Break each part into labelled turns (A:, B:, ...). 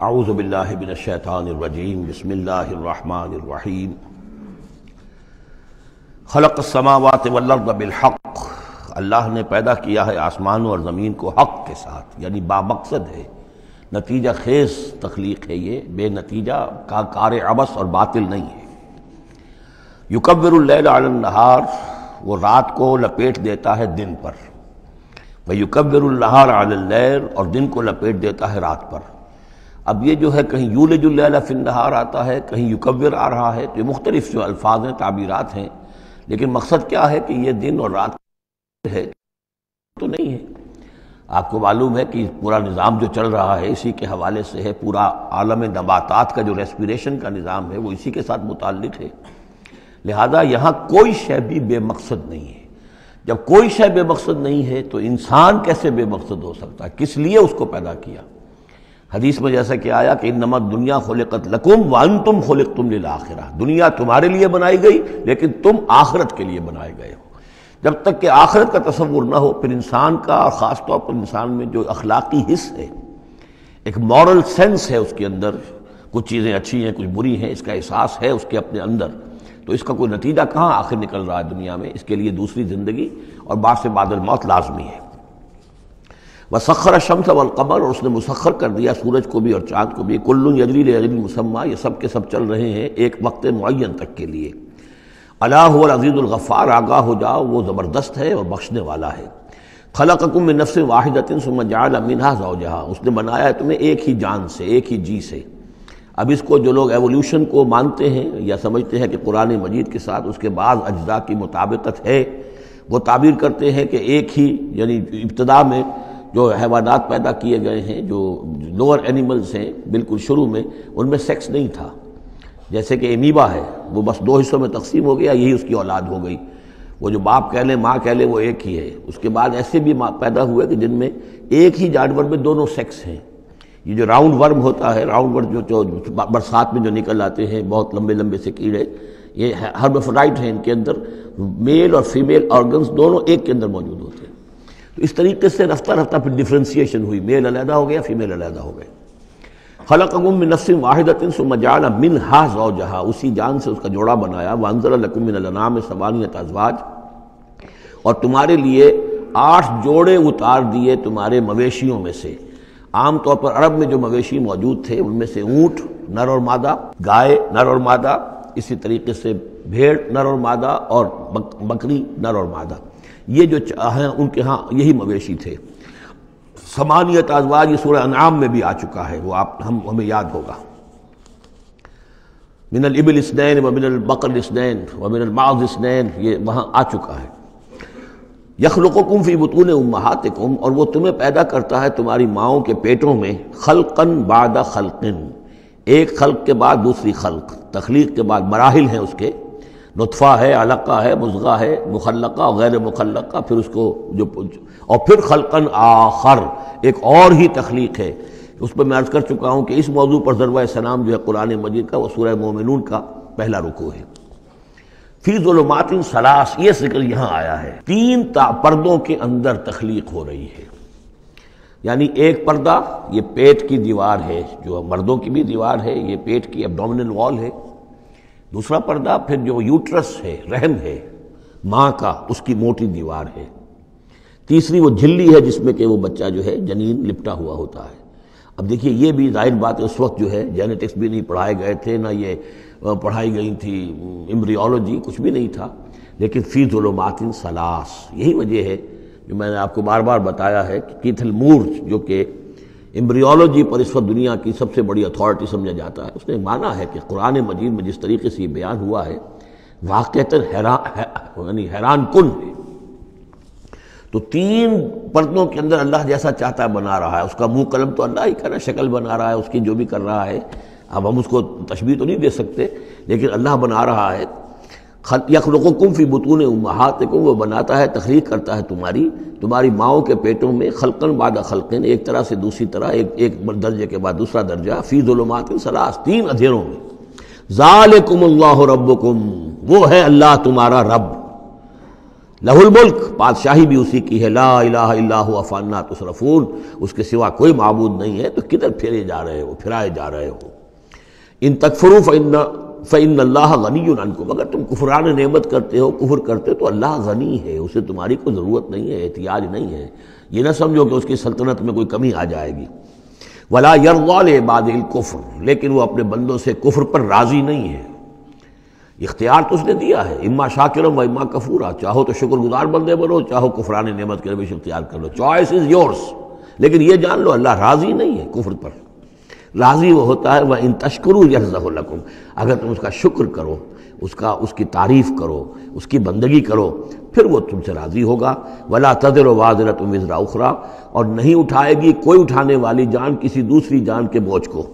A: आऊज़बिल्लिनशैतानरजीम बसमीम खलक समावत वल्लर्द अल्लाह ने पैदा किया है आसमान और ज़मीन को हक़ के साथ यानी बामकसद है नतीजा खेज तख्लीक है ये बेनतीजा का कार अबस और बातिल नहीं है युकबरहार वो रात को लपेट देता है दिन पर वह युकबरहार आलैर और दिन को लपेट देता है रात पर अब ये जो है, कहीं यूलजुल्ला फिनहार आता है, कहीं युकवर आ रहा है तो ये मुख्तलिफ़ जो अल्फाज हैं, ताबीरात हैं। लेकिन मकसद क्या है कि ये दिन और रात है तो नहीं है। आपको मालूम है कि पूरा निज़ाम जो चल रहा है, इसी के हवाले से है, पूरा आलम नबातात का जो रेस्पिरेशन का निज़ाम है, वो इसी के साथ मुतल है। लिहाजा यहाँ कोई शय भी बेमकसद नहीं है। जब कोई शय बेमकसद नहीं है तो इंसान कैसे बेमकसद हो सकता है? किस लिए उसको पैदा किया? हदीस में जैसा कि आया कि नमक दुनिया खोलकत लकुम वन तुम खोलक तुम आखिरा। दुनिया तुम्हारे लिए बनाई गई, लेकिन तुम आखरत के लिए बनाए गए हो। जब तक कि आखरत का तस्वुर ना हो, फिर इंसान का, और ख़ास तौर पर इंसान में जो अखलाकी हिस्स है, एक मॉरल सेंस है उसके अंदर, कुछ चीज़ें अच्छी हैं, कुछ बुरी हैं, इसका एहसास है उसके अपने अंदर। तो इसका कोई नतीजा कहाँ? आखिर निकल रहा है दुनिया में, इसके लिए दूसरी ज़िंदगी, और बाद से बादल मौत लाजमी है। व सखर शम्स वलकमर और उसने मुसखर कर दिया सूरज को भी और चाँद को भी। कुल्लु यजरी अजरी मुसम्मा, ये सब के सब चल रहे हैं एक वक्त मुन तक के लिए। अलाह अजीज़ुलगफ़ार आगाह हो जाओ, वो ज़बरदस्त है और बख्शने वाला है। खलकुम नफ्स वाहिदतिन सुमजाल अमिनहा जहा उसने बनाया तुम्हें एक ही जान से, एक ही जी से। अब इसको जो लोग एवोल्यूशन को मानते हैं या समझते हैं कि कुरान मजीद के साथ उसके बाद अज्जा की मुताबिकत है, वो ताबीर करते हैं कि एक ही, यानी इब्तदा में जो हैवानात पैदा किए गए हैं, जो लोअर एनिमल्स हैं, बिल्कुल शुरू में, उनमें सेक्स नहीं था। जैसे कि एमीबा है, वो बस दो हिस्सों में तकसीम हो गया, यही उसकी औलाद हो गई। वो जो बाप कह लें, माँ कह लें, वो एक ही है। उसके बाद ऐसे भी पैदा हुए कि जिनमें एक ही जानवर में दोनों सेक्स हैं। ये जो राउंड वर्म होता है, राउंड वर्म जो जो बरसात में जो निकल आते हैं, बहुत लंबे लंबे से कीड़े, ये हर्बोफोराइट हैं इनके अंदर। मेल और फीमेल ऑर्गन्स दोनों एक के अंदर मौजूद होते हैं। इस तरीके से रफ्ता रफ्ता फिर डिफ्रेंसिएशन हुई। मेल अलहदा हो गया फीमेल अलहदा हो गए। खलकुम नफसिम वाहिदतिन सुमजाल मिन हा जहा उसी जान से उसका जोड़ा बनाया। वंजर लकुमिन सबानियत अजवाज। और तुम्हारे लिए आठ जोड़े उतार दिए तुम्हारे मवेशियों में से। आमतौर पर अरब में जो मवेशी मौजूद थे उनमें से ऊँट नर और मादा गाय नर और मादा इसी तरीके से भेड़ नर और मादा और बक, बकरी नर और मादा। ये जो हैं, उनके यहाँ यही मवेशी थे। समानियत आजवाज ये सूर्य अनाम में भी आ चुका है, वो आप हम हमें याद होगा। मिनल इबिल इसनैन व मिनल बकर इसनैन व मिनल माज इसनैन, ये वहाँ आ चुका है। यखलकुम फ़ी बतून उम्मातिकुम और वो तुम्हें पैदा करता है तुम्हारी माओं के पेटों में, खलकन बादा खलकिन। एक खल्क के बाद दूसरी खल्क, तखलीक के बाद मराहल हैं उसके। नुतफ़ा है अलका है मुजगा है मुखलका गैर मुखलका फिर उसको जो और फिर खलकन आखर, एक और ही तख्लीक है। उस पर मैं अर्ज़ कर चुका हूँ कि इस मौजू पर ज़रवा सलाम जो है कुरान मजीद का वह सूर्य का पहला रुकू है। फ़ी सलास, ये ज़िक्र यहाँ आया है। तीन पर्दों के अंदर तख्लीक हो रही है। यानी एक पर्दा, ये पेट की दीवार है, जो मर्दों की भी दीवार है, ये पेट की एबडोमिनल वॉल है। दूसरा पर्दा फिर जो यूट्रस है, रहम है, माँ का, उसकी मोटी दीवार है। तीसरी वो झिल्ली है जिसमें कि वो बच्चा जो है, जनीन लिपटा हुआ होता है। अब देखिए, ये भी ज़ाहिर बात है, उस वक्त जो है जेनेटिक्स भी नहीं पढ़ाए गए थे, ना ये पढ़ाई गई थी एम्ब्रियोलॉजी कुछ भी नहीं था। लेकिन फ़ी जुलमातिन सलास यही वजह है जो मैंने आपको बार बार बताया है कि कीथल मूर्ज जो कि एम्ब्रियोलॉजी पर इस वक्त दुनिया की सबसे बड़ी अथॉरिटी समझा जाता है। उसने माना है कि कुरान मजीद में जिस तरीके से ये बयान हुआ है वाक़ता हैरान यानी हैरान कुन है। तो तीन पर्दों के अंदर अल्लाह जैसा चाहता है बना रहा है। उसका मुँह कलम तो अल्लाह ही कर रहा है, शक्ल बना रहा है, उसकी जो भी कर रहा है। अब हम उसको तशबी तो नहीं दे सकते, लेकिन अल्लाह बना रहा है। यखलकुम फ़ी बुतून उम्मात वो बनाता है, तखलीक करता है तुम्हारी तुम्हारी माओ के पेटों में खलकन बाद खलकन, एक तरह से दूसरी तरह, एक एक दर्जे के बाद दूसरा दर्जा, फ़ी जुलमात सलास, तीन अधेरों में। ज़ालकुम रब्बकुम, वो है अल्लाह तुम्हारा रब। लहुल मुल्क, बादशाही भी उसी की है, ला इलाह अफाना तुसरफून, उसके सिवा कोई मबूद नहीं है तो किधर फेरे जा रहे हो, फिराए जा रहे हो। इन तकफरू फ़ैन फ़ैन अल्लाह गनी को अगर तुम कुफरान नेमत करते हो, कुफर करते हो तो अल्लाह गनी है। उसे तुम्हारी कोई ज़रूरत नहीं है, एहतियाज नहीं है। ये ना समझो कि उसकी सल्तनत में कोई कमी आ जाएगी। वला यरवाल बाद कुफर। लेकिन वो अपने बंदों से कुफर पर राज़ी नहीं है। इख्तियार तो उसने दिया है। इम्मा शाकिरम व इम्मा कफूरा। चाहो तो शुक्रगुजार बंदे बनो, चाहो कुफरान नेमत के रविश इख्तियार कर लो। चॉइस इज़ योर्स लेकिन ये जान लो, अल्लाह राज़ी नहीं है कुफर पर। राज़ी वो होता है, वह इन तस्करू यजलकुम अगर तुम उसका शुक्र करो, उसका, उसकी तारीफ़ करो, उसकी बंदगी करो, फिर वो तुमसे राज़ी होगा। वला तदर वाजर तुम इजरा उखरा। और नहीं उठाएगी कोई उठाने वाली जान किसी दूसरी जान के बोझ को।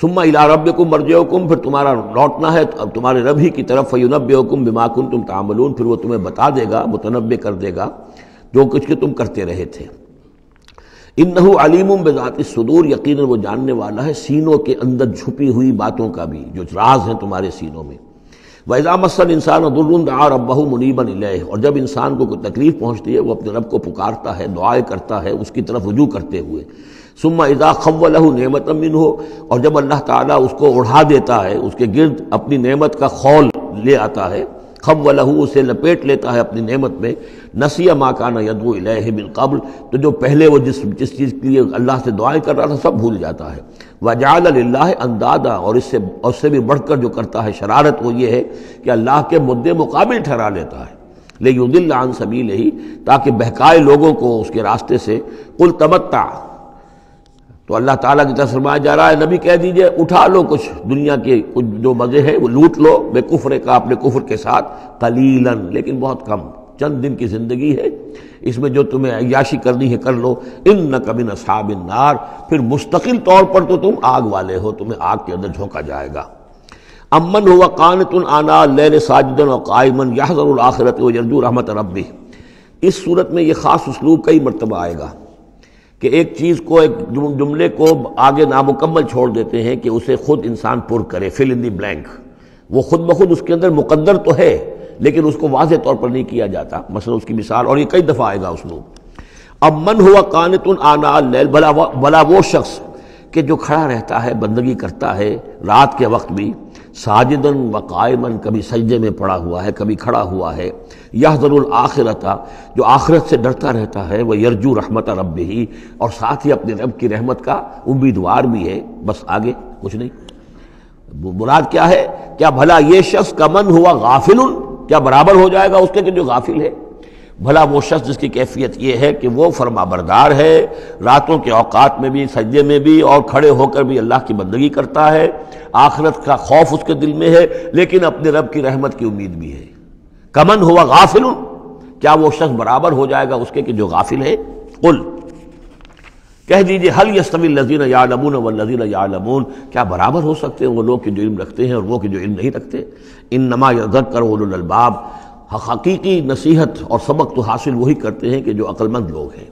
A: सुम्मा इला रब कुम मरजुकुम फिर तुम्हारा लौटना है, अब तुम्हारे रब ही की तरफ़ फ़युनब हुकुम बिमाकुन तुम तामलून। फिर वो तुम्हें बता देगा मुतनबे कर देगा, जो कुछ के तुम करते रहे थे। इन नहू अलीम बेजात सदूर यकीन वो जानने वाला है, सीनों के अंदर छुपी हुई बातों का भी, जो राज हैं तुम्हारे सीनों में। वैज़ा मसल इंसान दुर्रुंदार अब्बहू मुनीबन और जब इंसान को कोई तकलीफ़ पहुँचती है, वो अपने रब को पुकारता है दुआएँ करता है, उसकी तरफ़ रुजू करते हुए। सुम्मा इज़ा खव्वलहू नेमत मिन हो और जब अल्लाह ताला उसको उड़ा देता है, उसके गिर्द अपनी नेमत का खौल ले आता है खव्वलहू उसे लपेट लेता है अपनी नेमत में। नसिया माकाना यदू बिलकबल तो जो पहले वो जिस जिस चीज़ के लिए अल्लाह से दुआएँ कर रहा था, सब भूल जाता है। वजाल अंदादा। और इससे उससे भी बढ़कर जो करता है शरारत, वो ये है कि अल्लाह के मुद्दे मुकाबिल ठहरा लेता है। ले युदिल्लान सबील ही ताकि बहकाए लोगों को उसके रास्ते से। कुल तमत्ता। तो अल्लाह ताला की तरफ़ जा रहा है, नबी कह दीजिए, उठा लो कुछ, दुनिया के कुछ जो मज़े हैं, वो लूट लो, बेकुफर का अपने कुफर के साथ, कलीलन, लेकिन बहुत कम, चंद दिन की ज़िंदगी है, इसमें जो तुम्हें अयाशी करनी है, कर लो इन न कभी नसाब नार, फिर मुस्तकिल तौर पर तो तुम आग वाले हो, तुम्हें आग के अंदर झोंका जाएगा। अमन हुआ कान तुन आना लैल साजिदन और कायमन याहर आखिरत यरजू रहमत रबी इस सूरत में यह ख़ास उसलूब कई मरतबा आएगा। कि एक चीज़ को, एक जुमले को आगे नामुकम्मल छोड़ देते हैं कि उसे खुद इंसान पुर करे फिल इन दी ब्लैंक वो खुद ब खुद उसके अंदर मुकद्दर तो है, लेकिन उसको वाज तौर पर नहीं किया जाता। मसला उसकी मिसाल, और ये कई दफ़ा आएगा उसको अब मन हुआ कानतुन आना लैल भला भला वो शख्स कि जो खड़ा रहता है, बंदगी करता है, रात के वक्त भी साजिदन व कायमन कभी सजदे में पड़ा हुआ है, कभी खड़ा हुआ है। यह ज़रूर आखिरता, जो आखिरत से डरता रहता है, वह यरजू रहमत रब ही और साथ ही अपने रब की रहमत का उम्मीदवार भी है। बस आगे, कुछ नहीं। मुराद क्या है? क्या भला ये शख्स का मन हुआ गाफिल क्या बराबर हो जाएगा उसके जो गाफिल है? भला वो शख्स जिसकी कैफियत ये है कि वो फरमा बरदार है, रातों के औकात में भी, सज्जे में भी और खड़े होकर भी अल्लाह की बंदगी करता है, आखिरत का खौफ उसके दिल में है, लेकिन अपने रब की रहमत की उम्मीद भी है। कमन हुआ गाफिल क्या वो शख्स बराबर हो जाएगा उसके कि जो गाफिल है? कुल। कह दीजिए, हल यस्तवी लजीन यालमून व लजीन यालमून। क्या बराबर हो सकते हैं वो लोग के जो इल्म रखते हैं और वो के जो इल्म नहीं रखते? इन नमा यजत कर वलबाब हकीकी नसीहत और सबक तो हासिल वही करते हैं कि जो अक्लमंद लोग हैं।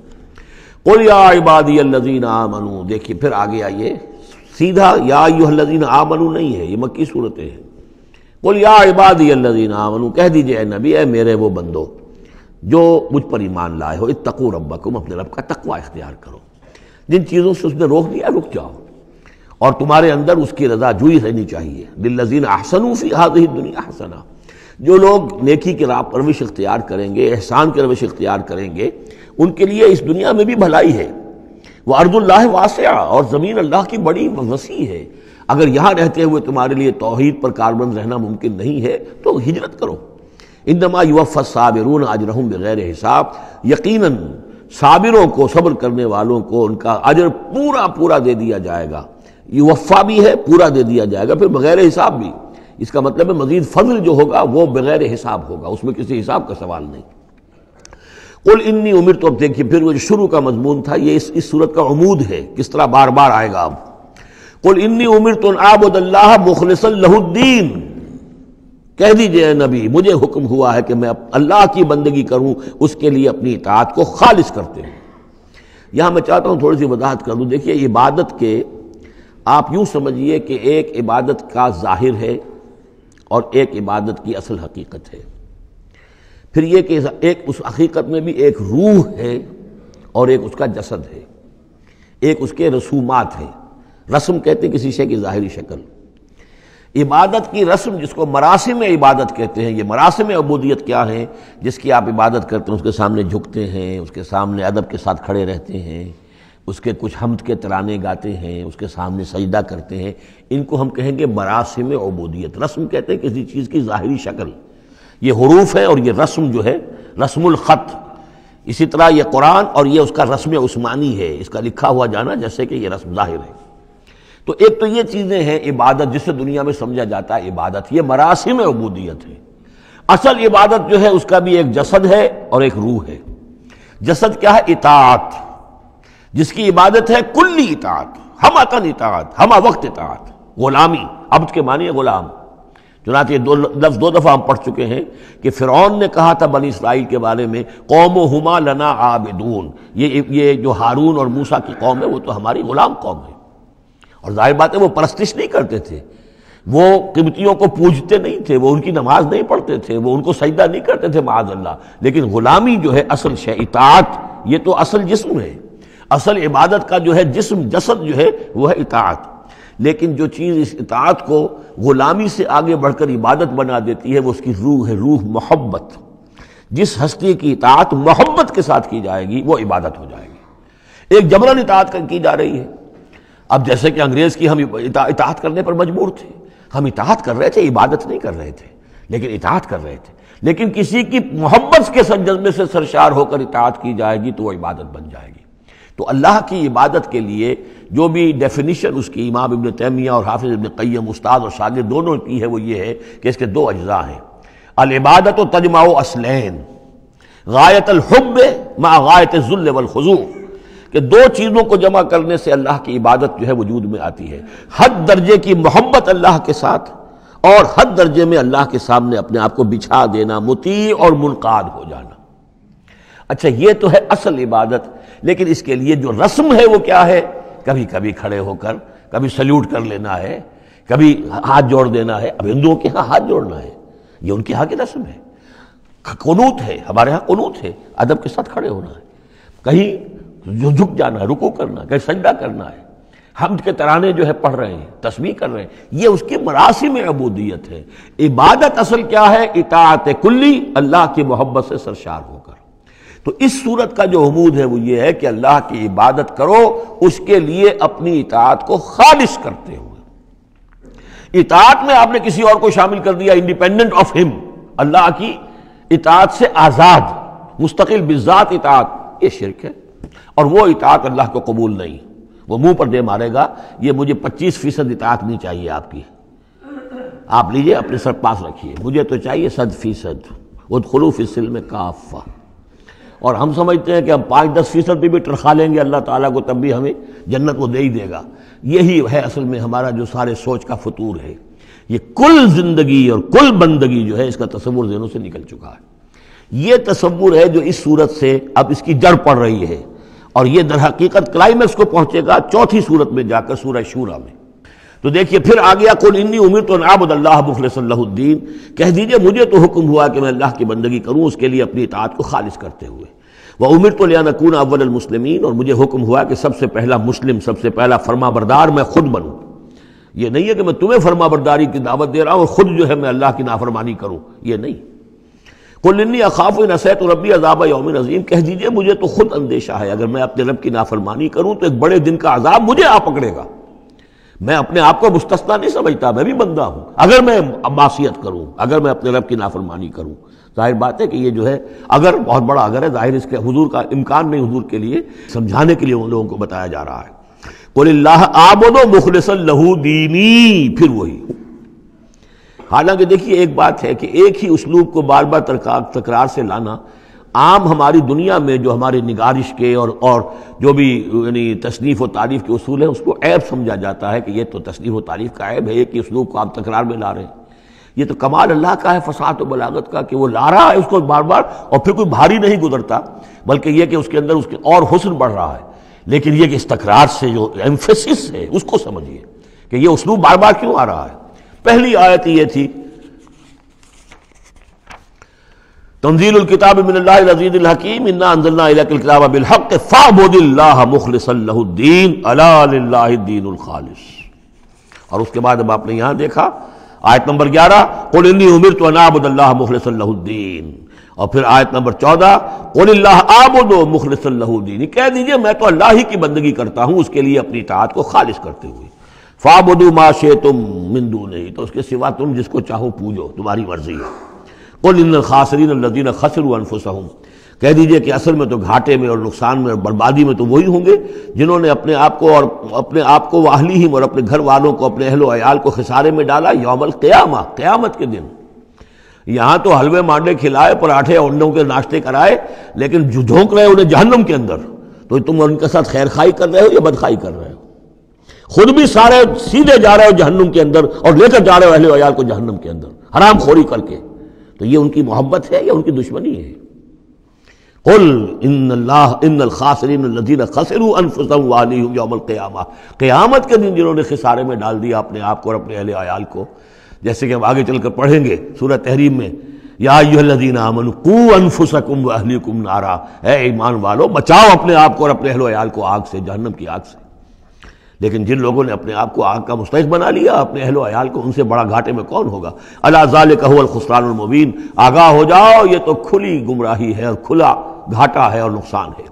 A: कुल या इबादी लजीन आमनू। देखिए, फिर आगे आइए। सीधा, या लजीन आमनू नहीं है, ये मक्की सूरतें हैं। बोल या इबादी अल्लाजीन आमनू। कह दीजिए नबी है मेरे वो बंदो, जो मुझ पर ईमान लाए हो इतकू रब्बकुम, अपने रब का तकवा इख्तियार करो। जिन चीज़ों से उसने रोक दिया रुक जाओ। और तुम्हारे अंदर उसकी रजा जुई रहनी चाहिए। दिल्लजीन अहसनूफी हादही दुनिया हसना। जो लोग नेकी की राह परविश इख्तियार करेंगे, एहसान की रविश इख्तियार करेंगे, उनके लिए इस दुनिया में भी भलाई है। वह अर्दुल्लाह वासिया और ज़मीन अल्लाह की बड़ी वसी है। अगर यहाँ रहते हुए तुम्हारे लिए तोहहीद पर कारबंद रहना मुमकिन नहीं है तो हिजरत करो। इन इंदमा युवफ़ साबिरून आज रहूँ बगैर हिसाब। यकीन साबिरों को, सब्र करने वालों को उनका अजर पूरा पूरा दे दिया जाएगा। युवफ़ा भी है, पूरा दे दिया जाएगा, फिर बगैर हिसाब भी। इसका मतलब है मजीद फजल जो होगा वो बगैर हिसाब होगा उसमें किसी हिसाब का सवाल नहीं। कुल इन्नी उम्र तो अब देखिए फिर वो जो शुरू का मजमून था ये इस, इस सूरत का अमूद है किस तरह बार बार आएगा अब। कुल इन्नी उम्र तो आबुदल्लाह मुखलसल्लहुद्दीन कह दीजिए नबी मुझे हुक्म हुआ है कि मैं अल्लाह की बंदगी करूँ उसके लिए अपनी इतात को खालिश करते हैं यहाँ मैं चाहता हूँ थोड़ी सी वजाहत कर दूँ। देखिए इबादत के आप यूँ समझिए कि एक इबादत का ज़ाहिर है और एक इबादत की असल हकीकत है। फिर यह कि एक उस हकीकत में भी एक रूह है और एक उसका जसद है। एक उसके रसूमात है। रस्म कहते हैं किसी शे की ज़ाहरी शक्ल। इबादत की रस्म जिसको मरासम इबादत कहते हैं, ये मरासम अबूदियत क्या है? जिसकी आप इबादत करते हैं, उसके सामने झुकते हैं, उसके सामने अदब के साथ खड़े रहते हैं। उसके कुछ हमद के तराने गाते हैं, उसके सामने सजदा करते हैं। इनको हम कहेंगे मरासम अबूदियत रस्म कहते हैं किसी चीज़ की ज़ाहरी शक्ल। ये हरूफ है और ये रस्म जो है, रस्मुल ख़त। इसी तरह ये कुरान और ये उसका रस्म उस्मानी है। इसका लिखा हुआ जाना जैसे कि ये रस्म ज़ाहिर है। तो एक तो ये चीज़ें हैं, इबादत जिसे दुनिया में समझा जाता है, इबादत। ये मरासम अबूदियत है। असल इबादत जो है, उसका भी एक जसद है और एक रूह है। जसद क्या है? इतात जिसकी इबादत है कुल्ली इतात हम अतन इतात हम वक्त इतात गुलामी, अब के मानिए गुलाम। चुनाच ये दो लफ्ज दो दफ़ा हम पढ़ चुके हैं कि फिरौन ने कहा था बनी इसराइल के बारे में, कौम हुमा लना आबिदून। ये ये जो हारून और मूसा की कौम है, वो तो हमारी गुलाम कौम है। और ज़ाहिर बात है, वो परस्तिश नहीं करते थे। वो किमतियों को पूजते नहीं थे, वो उनकी नमाज़ नहीं पढ़ते थे, वो उनको सजदा नहीं करते थे, माज अल्लाह। लेकिन गुलामी जो है, असल शे इतात ये तो असल जिस्म है। असल इबादत का जो है, जिस्म, जसद जो है वह है इतात लेकिन जो चीज़ इस इतात को गुलामी से आगे बढ़कर इबादत बना देती है, वो उसकी रूह है, रूह मोहब्बत। जिस हस्ती की इतात मोहब्बत के साथ की जाएगी, वो इबादत हो जाएगी। एक जबरन इतात की जा रही है। अब जैसे कि अंग्रेज़ की हम इतात करने पर मजबूर थे। हम इतात कर रहे थे, इबादत नहीं कर रहे थे, लेकिन इतात कर रहे थे। लेकिन किसी की मोहब्बत के सज्जमे से सरशार होकर इतात की जाएगी तो वह इबादत बन जाएगी। तो अल्लाह की इबादत के लिए जो भी डेफिनेशन उसकी इमाम इबन तैमिया और हाफिज इबन कैम उस्ताद और शागिर दोनों की है वो ये है कि इसके दो अज्जा हैं। अलबादत तजमाओ असलैन गायत अलहब मा गायत जुल्ल वल खजू। कि दो चीज़ों को जमा करने से अल्लाह की इबादत जो है वजूद में आती है। हद दर्जे की मोहब्बत अल्लाह के साथ और हद दर्जे में अल्लाह के सामने अपने आप को बिछा देना मुती और मुनकाद हो जाना। अच्छा ये तो है असल इबादत, लेकिन इसके लिए जो रस्म है वो क्या है? कभी कभी खड़े होकर, कभी सल्यूट कर लेना है, कभी हाथ जोड़ देना है। अब हिंदुओं के यहाँ हाथ जोड़ना है, ये उनके यहाँ की रस्म है। कनूत है, हमारे यहाँ कनूत है, अदब के साथ खड़े होना है। कहीं झुक जाना है, रुको करना कहीं सजदा करना है। हम के तराने जो है पढ़ रहे हैं, तस्वीर कर रहे हैं, ये उसकी मरासी में अबूदियत है। इबादत असल क्या है? इतात कुल्ली, अल्लाह की मोहब्बत से सरशार होकर तो इस सूरत का जो हमूद है वो ये है कि अल्लाह की इबादत करो, उसके लिए अपनी इतात को खालिश करते हुए। इतात में आपने किसी और को शामिल कर दिया इंडिपेंडेंट ऑफ़ हिम अल्लाह की इतात से आज़ाद, मुस्तकिल बिजात इतात ये शिरक है। और वो इतात अल्लाह को कबूल नहीं। वो मुँह पर दे मारेगा, ये मुझे 25 फ़ीसद इतात नहीं चाहिए आपकी। आप लीजिए, अपने सर पास रखिए। मुझे तो चाहिए सद फ़ीसद। वो खलूफ फिसल में काफा और हम समझते हैं कि हम पाँच दस फ़ीसद भी, भी टरखा लेंगे अल्लाह ताला को तब भी हमें जन्नत को दे ही देगा। यही है असल में हमारा जो सारे सोच का फतूर है। ये कुल ज़िंदगी और कुल बंदगी जो है इसका तस्वुर जहनों से निकल चुका है। ये तस्वुर है जो इस सूरत से अब इसकी जड़ पड़ रही है। और यह दर हकीकत क्लाइमेक्स को पहुंचेगा चौथी सूरत में जाकर सूरह शूरा में। तो देखिए, फिर आ गया कुल इन्नी उम्र तो नाबुदल्लाह मुखलसल्लाहुद्दीन कह दीजिए, मुझे तो हुक्म हुआ कि मैं अल्लाह की बंदगी करूँ, उसके लिए अपनी इतात को खालिज करते हुए। वह उम्र तो लिया नकून अव्वल मुस्लिमीन, और मुझे हुक्म हुआ कि सबसे पहला मुस्लिम, सबसे पहला फर्मा बरदार मैं खुद बनूं। यह नहीं है कि मैं तुम्हें फर्मा बरदारी की दावत दे रहा हूँ और खुद जो है मैं अल्लाह की नाफरमानी करूँ। ये नहीं। कुल्लनी अखाफ नसैत रबी अजाब यौम नजीम कह दीजिए, मुझे तो खुद अंदेशा है, अगर मैं अपने रब की नाफरमानी करूँ तो एक बड़े दिन का अजाब मुझे आ पकड़ेगा। मैं अपने आप को मुस्तना नहीं समझता, मैं भी बंदा हूँ। अगर मैं अब्बासियत करूँ, अगर मैं अपने रब की नाफरमानी करूँ, ज़ाहिर बात है कि ये जो है, अगर बहुत बड़ा अगर है, ज़ाहिर इसके हजूर का इम्कान नहीं हजूर के लिए, समझाने के लिए उन लोगों को बताया जा रहा है। बोल आबोदो मुखलस लहू दीनी, फिर वही। हालाँकि देखिए, एक बात है कि एक ही उसलूब को बार बार तकरार से लाना आम हमारी दुनिया में जो हमारे निगारिश के और और जो भी, यानी तसनीफ़ व तारीफ़ के उसूल हैं, उसको ऐब समझा जाता है कि ये तो तसनीफ़ व तारीफ़ का ऐब है कि उसलूब को आप तकरार में ला रहे हैं। ये तो कमाल अल्लाह का है, फसाद व बलागत का, कि वो ला रहा है उसको बार बार और फिर कोई भारी नहीं गुजरता, बल्कि ये कि उसके अंदर उसके और हुसन बढ़ रहा है। लेकिन ये कि इस तकरार से जो एम्फेसिस है, उसको समझिए, कि ये उसलूब बार बार क्यों आ रहा है? पहली आयत ये थी और उसके बाद अब आपने यहाँ देखा, आयत नंबर ग्यारह कुल्ली उमिर तो अनाबुल्लाह मुखलसल्लुद्दीन और फिर आयत नंबर चौदह कुल्लाह आबुदो मुखलसल्लुद्दीन कह दीजिए, मैं तो अल्लाह ही की बंदगी करता हूँ, उसके लिए अपनी इतात को खालिश करते हुए। फाबुदू मा शे तुम मिंदू नहीं तो उसके सिवा तुम जिसको चाहो पूजो, तुम्हारी मर्ज़ी है। कुल खासरीन लदीन खसर अनफुसहम। कह दीजिए कि असल में तो घाटे में और नुकसान में और बर्बादी में तो वही होंगे जिन्होंने अपने आप को और अपने आप को वाहली ही और अपने घर वालों को, अपने अहलो अयाल को खिसारे में डाला यौमल क्यामा, क्यामत के दिन। यहाँ तो हलवे मांडे खिलाए, पराठे अंडों के नाश्ते कराए, लेकिन झोंक रहे उन्हें जहन्नम के अंदर। तो तुम उनके साथ खैर खाई कर रहे हो या बदखाई कर रहे हो? खुद भी सारे सीधे जा रहे हो जहन्नुम के अंदर और लेकर जा रहे हो अहले अयाल को जहन्नुम के अंदर। हराम खोरी करके। तो ये उनकी मोहब्बत है या उनकी दुश्मनी है? कुल इन खासरीन खसरू अनफुसमल क़यामा। क़यामत के दिन जिन्होंने खिसारे में डाल दिया अपने आप को और अपने अहले अयाल को, जैसे कि हम आगे चलकर पढ़ेंगे सूरत तहरीम में, या नारा। है ईमान वालो, बचाओ अपने आप को और अपने अहलो अयाल को आग से, जहन्नम की आग से। लेकिन जिन लोगों ने अपने आप को आग का मुस्तक बना लिया, अपने अहलो अयाल को, उनसे बड़ा घाटे में कौन होगा? अलाजाल खुसरानमबीन आगाह हो जाओ, ये तो खुली गुमराही है और खुला घाटा है और नुकसान है।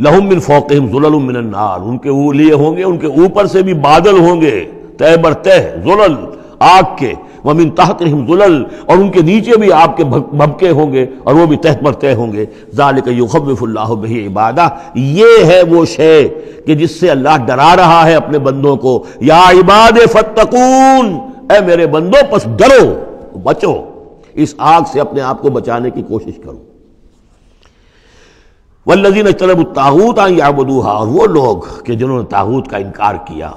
A: लहुम बिन फ़ोकम जुलमिन उनके लिए होंगे, उनके ऊपर से भी बादल होंगे। तय बर तय जुलल आग के। वमिन तहत जुलल, और उनके नीचे भी आपके भबके होंगे, और वो भी तहत पर तय होंगे। जालिक युखबफुल्लाह बही इबादा। ये है वो शे कि जिससे अल्लाह डरा रहा है अपने बंदों को। या इबाद फतकून ए मेरे बंदो, बस डरो, बचो। इस आग से अपने आप को बचाने की कोशिश करो। वल्लजीन तरब ताहूत याबदूहा, और वो लोग जिन्होंने ताहूत का इनकार किया।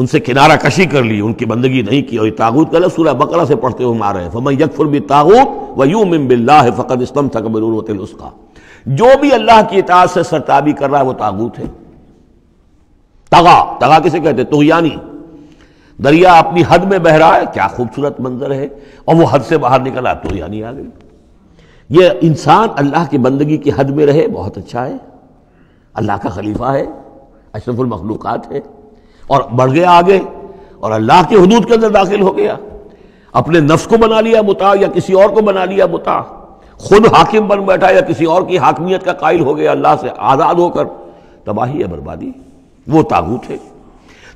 A: उनसे किनारा कशी कर ली, उनकी बंदगी नहीं की। और ताबूत का सूर्य बकरा से पढ़ते हुए मारे हैं। फमन यकफुर भी ताबूत व यू मिम्बिल्ला फ़कत इस्लम थकबरूत उसका। जो भी अल्लाह की इतात से सरताबी कर रहा है, वो ताबूत है। तगा तगा किसे कहते तो यानी दरिया अपनी हद में बह रहा है, क्या खूबसूरत मंजर है। और वो हद से बाहर निकला तो यानी आ गई। ये इंसान अल्लाह की बंदगी की हद में रहे, बहुत अच्छा है। अल्लाह का खलीफा है, अशरफुल मखलूक़ात है। और बढ़ गया आगे, और अल्लाह के हदूद के अंदर दाखिल हो गया। अपने नफ्स को बना लिया मुता, या किसी और को बना लिया मुता। खुद हाकिम बन बैठा या किसी और की हाकमियत का कायल हो गया, अल्लाह से आज़ाद होकर। तबाही है बर्बादी। वो ताबूत है।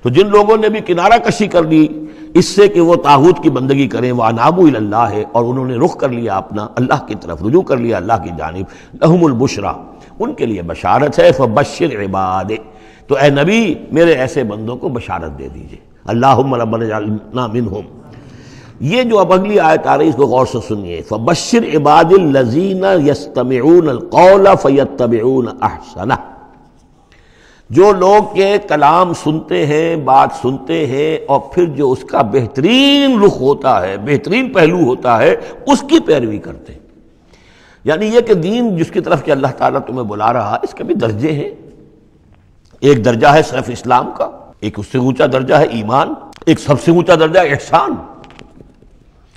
A: तो जिन लोगों ने भी किनारा कशी कर ली इससे कि वो ताहूत की बंदगी करें। वह अनाबू अल्लाह है, और उन्होंने रुख कर लिया अपना, अल्लाह की तरफ़ रुजू कर लिया, अल्लाह की जानब। लहमुलबुशरा उनके लिए बशारत है, फबशर इबाद। तो ए नबी, मेरे ऐसे बंदों को बशारत दे दीजिए। अल्लाह मिन हम ये जो अब अगली आयत आ रही इसको गौर से सुनिए। फबशर इबादिल लजीना यस्तमून अहसना जो लोग के कलाम सुनते हैं, बात सुनते हैं, और फिर जो उसका बेहतरीन रुख होता है, बेहतरीन पहलू होता है, उसकी पैरवी करते हैं। यानी यह कि दीन जिसकी तरफ़ कि अल्लाह ताला तुम्हें बुला रहा है, इसके भी दर्जे हैं। एक दर्जा है सिर्फ़ इस्लाम का, एक उससे ऊँचा दर्जा है ईमान, एक सबसे ऊँचा दर्जा है एहसान।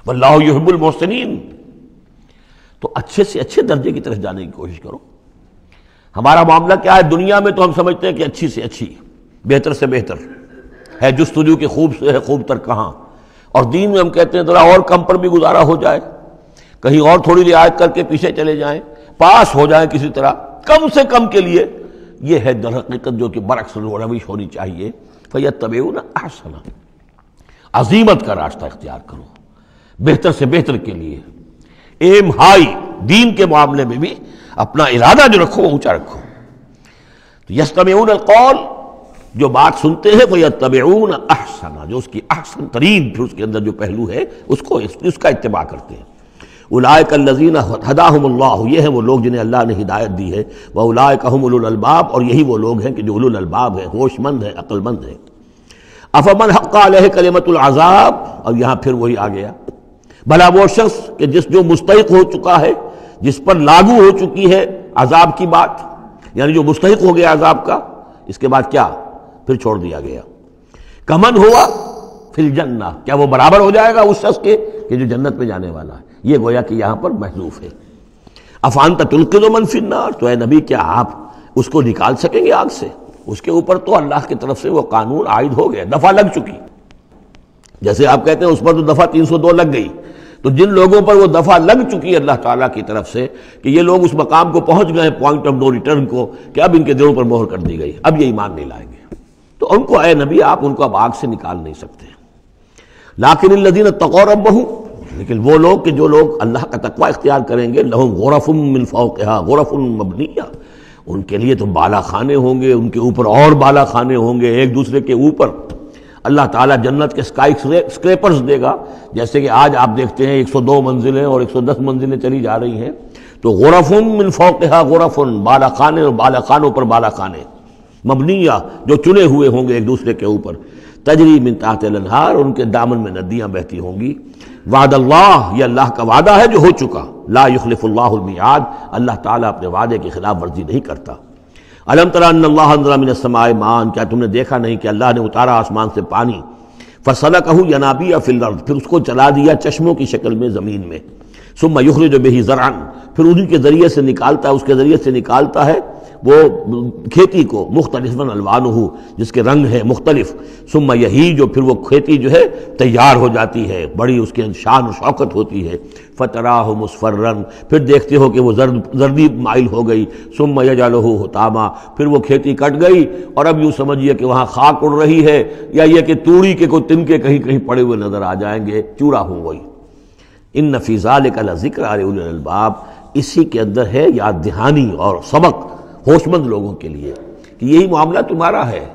A: वल्लाहुल मोहसिन तो अच्छे से अच्छे दर्जे की तरफ़ जाने की कोशिश करो। हमारा मामला क्या है? दुनिया में तो हम समझते हैं कि अच्छी से अच्छी, बेहतर से बेहतर। है जुस्तजू के खूब से है खूब तर कहाँ। और दीन में हम कहते हैं जरा और कम पर भी गुजारा हो जाए। कहीं और थोड़ी रियायत करके पीछे चले जाएँ, पास हो जाए किसी तरह, कम से कम के लिए। यह है दरहकीकत जो कि बरक्स रविश होनी चाहिए। फैत तब ना आसना अजीमत का रास्ता इख्तियार करो। बेहतर से बेहतर के लिए। एम हाई, दीन के मामले में भी अपना इरादा जो रखो ऊँचा रखो। तो यस्तमून कौल, जो बात सुनते हैं वह तबेऊन अहसना। जो उसकी अहसन तरीन, फिर उसके अंदर जो पहलू है, उसको उसका इतबा करते हैं। उलाय कल्लजीन हदाहमल्ला ये हैं वो लोग जिन्हें अल्लाह ने हिदायत दी है। वह उलाय कहमल्बाब और यही वो लोग हैं कि जो उलुलबाब हैं, होशमंद हैं, अक्लमंद हैं। अफमन हक़ कलमतुलज़ाब अब यहाँ फिर वही आ गया। भला वो शख्स कि जिस जो मुस्तक हो चुका है, जिस पर लागू हो चुकी है अजाब की बात, यानी जो मुस्तक हो गया अजाब का, इसके बाद क्या? फिर छोड़ दिया गया। कमन हुआ फिर जन्ना क्या वो बराबर हो जाएगा उस शख्स के कि जो जन्नत में जाने वाला है? ये गोया कि यहाँ पर महलूफ है। अफान तुल्किलो मन फिन्नार तो नबी, क्या आप उसको निकाल सकेंगे आग से? उसके ऊपर तो अल्लाह की तरफ़ से वो कानून आयद हो गया, दफ़ा लग चुकी। जैसे आप कहते हैं उस पर तो दफ़ा 302 लग गई। तो जिन लोगों पर वो दफ़ा लग चुकी है अल्लाह ताला की तरफ़ से, कि ये लोग उस मकाम को पहुँच गए पॉइंट ऑफ़ नो रिटर्न को, कि अब इनके दिलों पर मोहर कर दी गई, अब ये ईमान नहीं लाएँगे। तो उनको आए नबी, आप उनको अब आग से निकाल नहीं सकते। लाकिन लदीन तकौर बहु लेकिन वो लोग कि जो लोग अल्लाह का तकवा इख्तियार करेंगे, लहम गौरफुम मिलफ़ा गौरफुन मबनिया। उनके लिए तो बाला खाने होंगे, उनके ऊपर और बाला खाने होंगे एक दूसरे के ऊपर। अल्लाह ताला जन्नत के स्काई स्क्रेपर्स देगा। जैसे कि आज आप देखते हैं 102 मंजिलें और 110 मंजिलें चली जा रही हैं। तो गौरफुन फ़ौक़हा, गौरफुन बाला खाने और बाला खानों पर बाला खाने मबनिया, जो चुने हुए होंगे एक दूसरे के ऊपर। तजरी मिन तातलहार उनके दामन में नदियाँ बहती होंगी। वाद अल्लाह ये अल्लाह का वादा है जो हो चुका। ला युखलिफ़ुल्लाहमियाद अल्लाह ताला अपने वादे की खिलाफ वर्जी नहीं करता। अलम तरासमाय मान क्या तुमने देखा नहीं कि अल्लाह ने उतारा आसमान से पानी? फसला कहूँ यनाबी या फिल फिर उसको चला दिया चश्मों की शक्ल में ज़मीन में। सुम युखर जो बेही ज़रान फिर उन्हीं के ज़रिए से निकालता है उसके ज़रिए से निकालता है। वो खेती को मुख्तलिफन अलवान हो जिसके रंग है मुख्तलिफ़ सुम यही जो फिर वो खेती जो है तैयार हो जाती है, बड़ी उसके शान शौकत होती है। फ़तरा हो मुसफर्रन, फिर देखते हो कि वो जर्द जर्दी माइल हो गई। सुम यजाल हो तामा फिर वो खेती कट गई, और अब यूँ समझिए कि वहाँ खाक उड़ रही है, या ये कि तूड़ी के को तिनके कहीं कहीं पड़े हुए नज़र आ जाएँगे चूड़ा हो गई इन नफीज़ाल का ज़िक्र अलबाब, इसी के अंदर है याद दहानी और सबक। होशमंद लोगों के लिए कि यही मामला तुम्हारा है।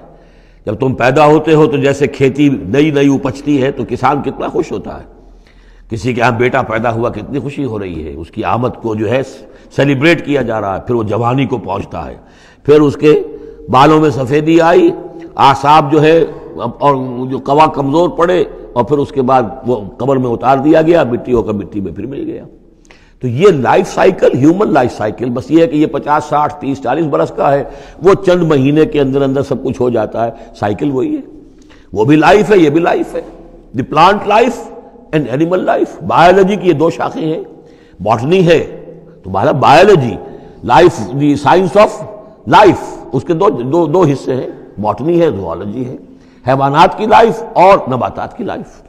A: जब तुम पैदा होते हो तो जैसे खेती नई नई उपजती है तो किसान कितना खुश होता है। किसी के यहाँ बेटा पैदा हुआ, कितनी खुशी हो रही है। उसकी आमद को जो है, सेलिब्रेट किया जा रहा है। फिर वो जवानी को पहुँचता है। फिर उसके बालों में सफ़ेदी आई, आसाब जो है, और जो कवा कमज़ोर पड़े, और फिर उसके बाद वो कबर में उतार दिया गया मिट्टी होकर मिट्टी में फिर मिल गया। तो ये life cycle human life cycle बस ये है कि ये पचास, साठ, तीस, चालीस बरस का है, वो चंद महीने के अंदर अंदर सब कुछ हो जाता है। साइकिल वही है। वो भी लाइफ है, ये भी लाइफ है। The plant life and animal life biology की ये दो शाखें हैं। बॉटनी है तो मतलब biology life the science of life उसके दो दो दो हिस्से हैं। बॉटनी है जोलॉजी है। हैवानात की लाइफ और नबातात की लाइफ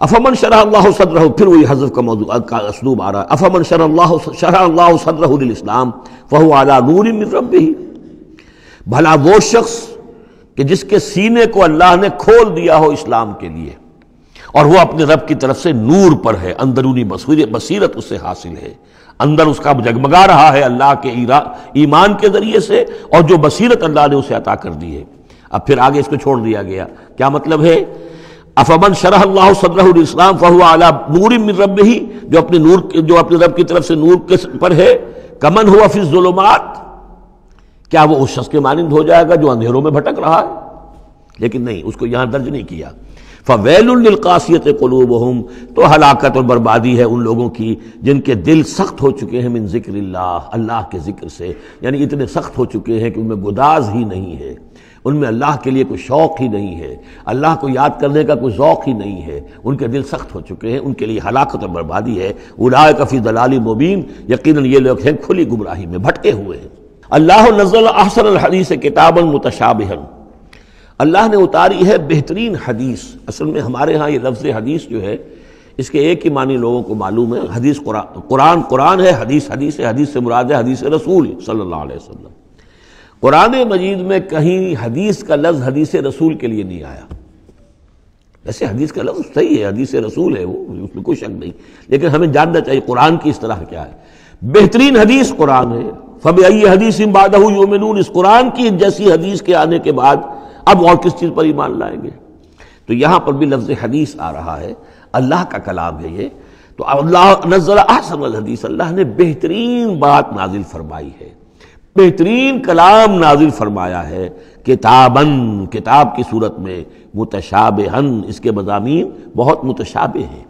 A: अफमन शरह अल्लाह फिर वही हज़रत का मौजूद का असलूब आ रहा है। अफमन शरह अल्लाह फ़हु आला नूर रबी भला वो शख्स कि जिसके सीने को अल्लाह ने खोल दिया हो इस्लाम के लिए, और वह अपने रब की तरफ़ से नूर पर है अंदरूनी बसीरत उससे हासिल है। अंदर उसका जगमगा रहा है अल्लाह के ईमान के ज़रिए से, और जो बसीरत अल्लाह ने उसे अता कर दी है। अब फिर आगे इसको छोड़ दिया गया। क्या मतलब है? अफमन शरह सदर इस्लाम फहुआ नूर रब ही जो अपने नूर, जो अपने रब की तरफ़ से नूर के पर है। कमन हुआ फिर जुलमात, क्या वो उस शख्स के मानंद हो जाएगा जो अंधेरों में भटक रहा है? लेकिन नहीं, उसको यहाँ दर्ज नहीं किया। फ़वैलकासियत कलूब हम तो हलाकत और बर्बादी है उन लोगों की, जिनके दिल सख्त हो चुके हैं मिन ज़िक्र अल्लाह के ज़िक्र से। यानी इतने सख्त हो चुके हैं कि उनमें गुदाज ही नहीं है। उनमें अल्लाह के लिए कोई शौक ही नहीं है। अल्लाह को याद करने का कोई शौक ही नहीं है। उनके दिल सख्त हो चुके हैं, उनके लिए हलाकत और बर्बादी है। उलाय कफ़ी दलाली मुबीन यकीन ये लोग हैं खुली गुमराही में, भटके हुए हैं। अल्लाह नजल अहसन हदीस किताबन मुतशाबहन। अल्लाह ने उतारी है बेहतरीन हदीस। असल में हमारे यहाँ ये लफ्ज़ हदीस जो है, इसके एक ही मानी लोगों को मालूम है। हदीस कुरान कुरान है, हदीस हदीस है, हदीस से मुराद है, हदीस रसूल सल्लल्लाहु अलैहि वसल्लम। कुरान मजीद में कहीं हदीस का लफ्ज हदीस रसूल के लिए नहीं आया। वैसे हदीस का लफ्ज सही है, हदीस रसूल है, वो उसमें कोई शक नहीं। लेकिन हमें जानना चाहिए कुरान की इस तरह क्या है। बेहतरीन हदीस कुरान है। फब आई हदीस बादहू योमिनून, इस कुरान की जैसी हदीस के आने के बाद अब और किस चीज़ पर ईमान लाएँगे? तो यहाँ पर भी लफ्ज हदीस आ रहा है। अल्लाह का कलाम है ये। तो अल्लाह नज़र आसन हदीस। अल्लाह ने बेहतरीन बात नाजिल फरमाई है। बेहतरीन कलाम नाजिल फरमाया है, किताबन, किताब की सूरत में मुतशाबहन, इसके मजामी बहुत मुतशाबे हैं।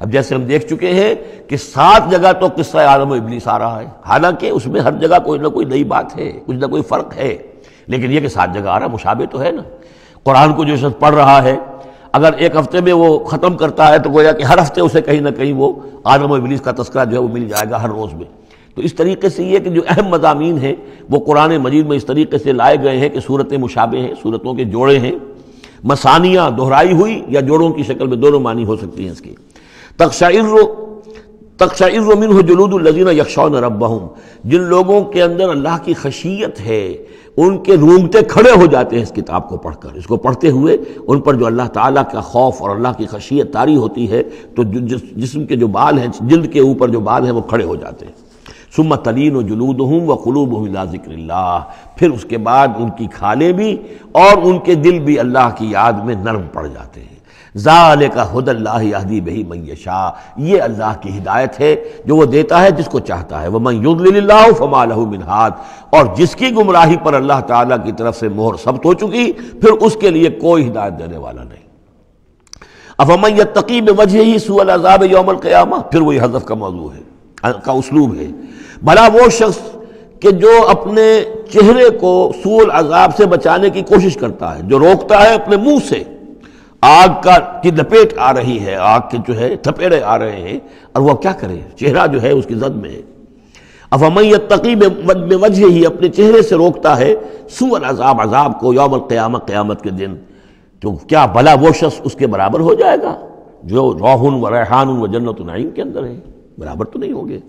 A: अब जैसे हम देख चुके हैं कि सात जगह तो किस्सा आलम इबलीस आ रहा है, हालाँकि उसमें हर जगह कोई ना कोई नई बात है, कुछ ना कोई फ़र्क है, लेकिन यह कि सात जगह आ रहा मुशाबे तो है ना। कुरान को जो शख्स पढ़ रहा है, अगर एक हफ़्ते में वो ख़त्म करता है तो गोया कि हर हफ़्ते उसे कहीं ना कहीं वो आदम इबलीस का तस्करा जो है वो मिल जाएगा हर रोज़ में। तो इस तरीके से ये कि जो अहम मजामी हैं, वो कुरान मजीद में इस तरीके से लाए गए हैं कि सूरतें मुशाबे हैं, सूरतों के जोड़े हैं। मसानियाँ दोहराई हुई या जोड़ों की शक्ल में दोनों मानी हो सकती हैं इसकी। तकशाइर तकशाइर मिन जलूदुल्लजीन यकशौन रब्बहुम। जिन लोगों के अंदर अल्लाह की खशियत है, उनके रूंगटे खड़े हो जाते हैं इस किताब को पढ़कर। इसको पढ़ते हुए उन पर जो अल्लाह ताला का खौफ और अल्लाह की खशियत तारी होती है तो जिस जिसम के जो बाल हैं, जिल्द के ऊपर जो बाल हैं, वो खड़े हो जाते हैं। सुम तलीन जुलूद हूँ व कलूब हूँ ज़िक्र फिर उसके बाद उनकी खाले भी और उनके दिल भी अल्लाह की याद में नरम पड़ जाते हैं। जाल का हदी बही मैशा ये अल्लाह की हिदायत है जो वो देता है जिसको चाहता है। वह मैं फमालहू मिनहाद और जिसकी गुमराही पर अल्लाह ताला की तरफ़ से मोहर सब्त हो चुकी, फिर उसके लिए कोई हिदायत देने वाला नहीं। अफमन तकी में वजह ही सुअल अजाब योमल क़यामा। फिर वही हजफ का मौजू है। का उसलूब है। भला वो शख्स कि जो अपने चेहरे को सूल अजाब से बचाने की कोशिश करता है, जो रोकता है अपने मुँह से, आग का की लपेट आ रही है, आग के जो है थपेड़े आ रहे हैं, और वह क्या करे? चेहरा जो है उसकी जद में है। अब अमैय तकी में वजह ही अपने चेहरे से रोकता है सुअर अजाब अजाब को यौम क़यामत क़यामत के दिन। तो क्या भला वो शख्स उसके बराबर हो जाएगा, जो रोहन व रेहान व जन्नत नईम के अंदर है? बराबर तो नहीं होंगे।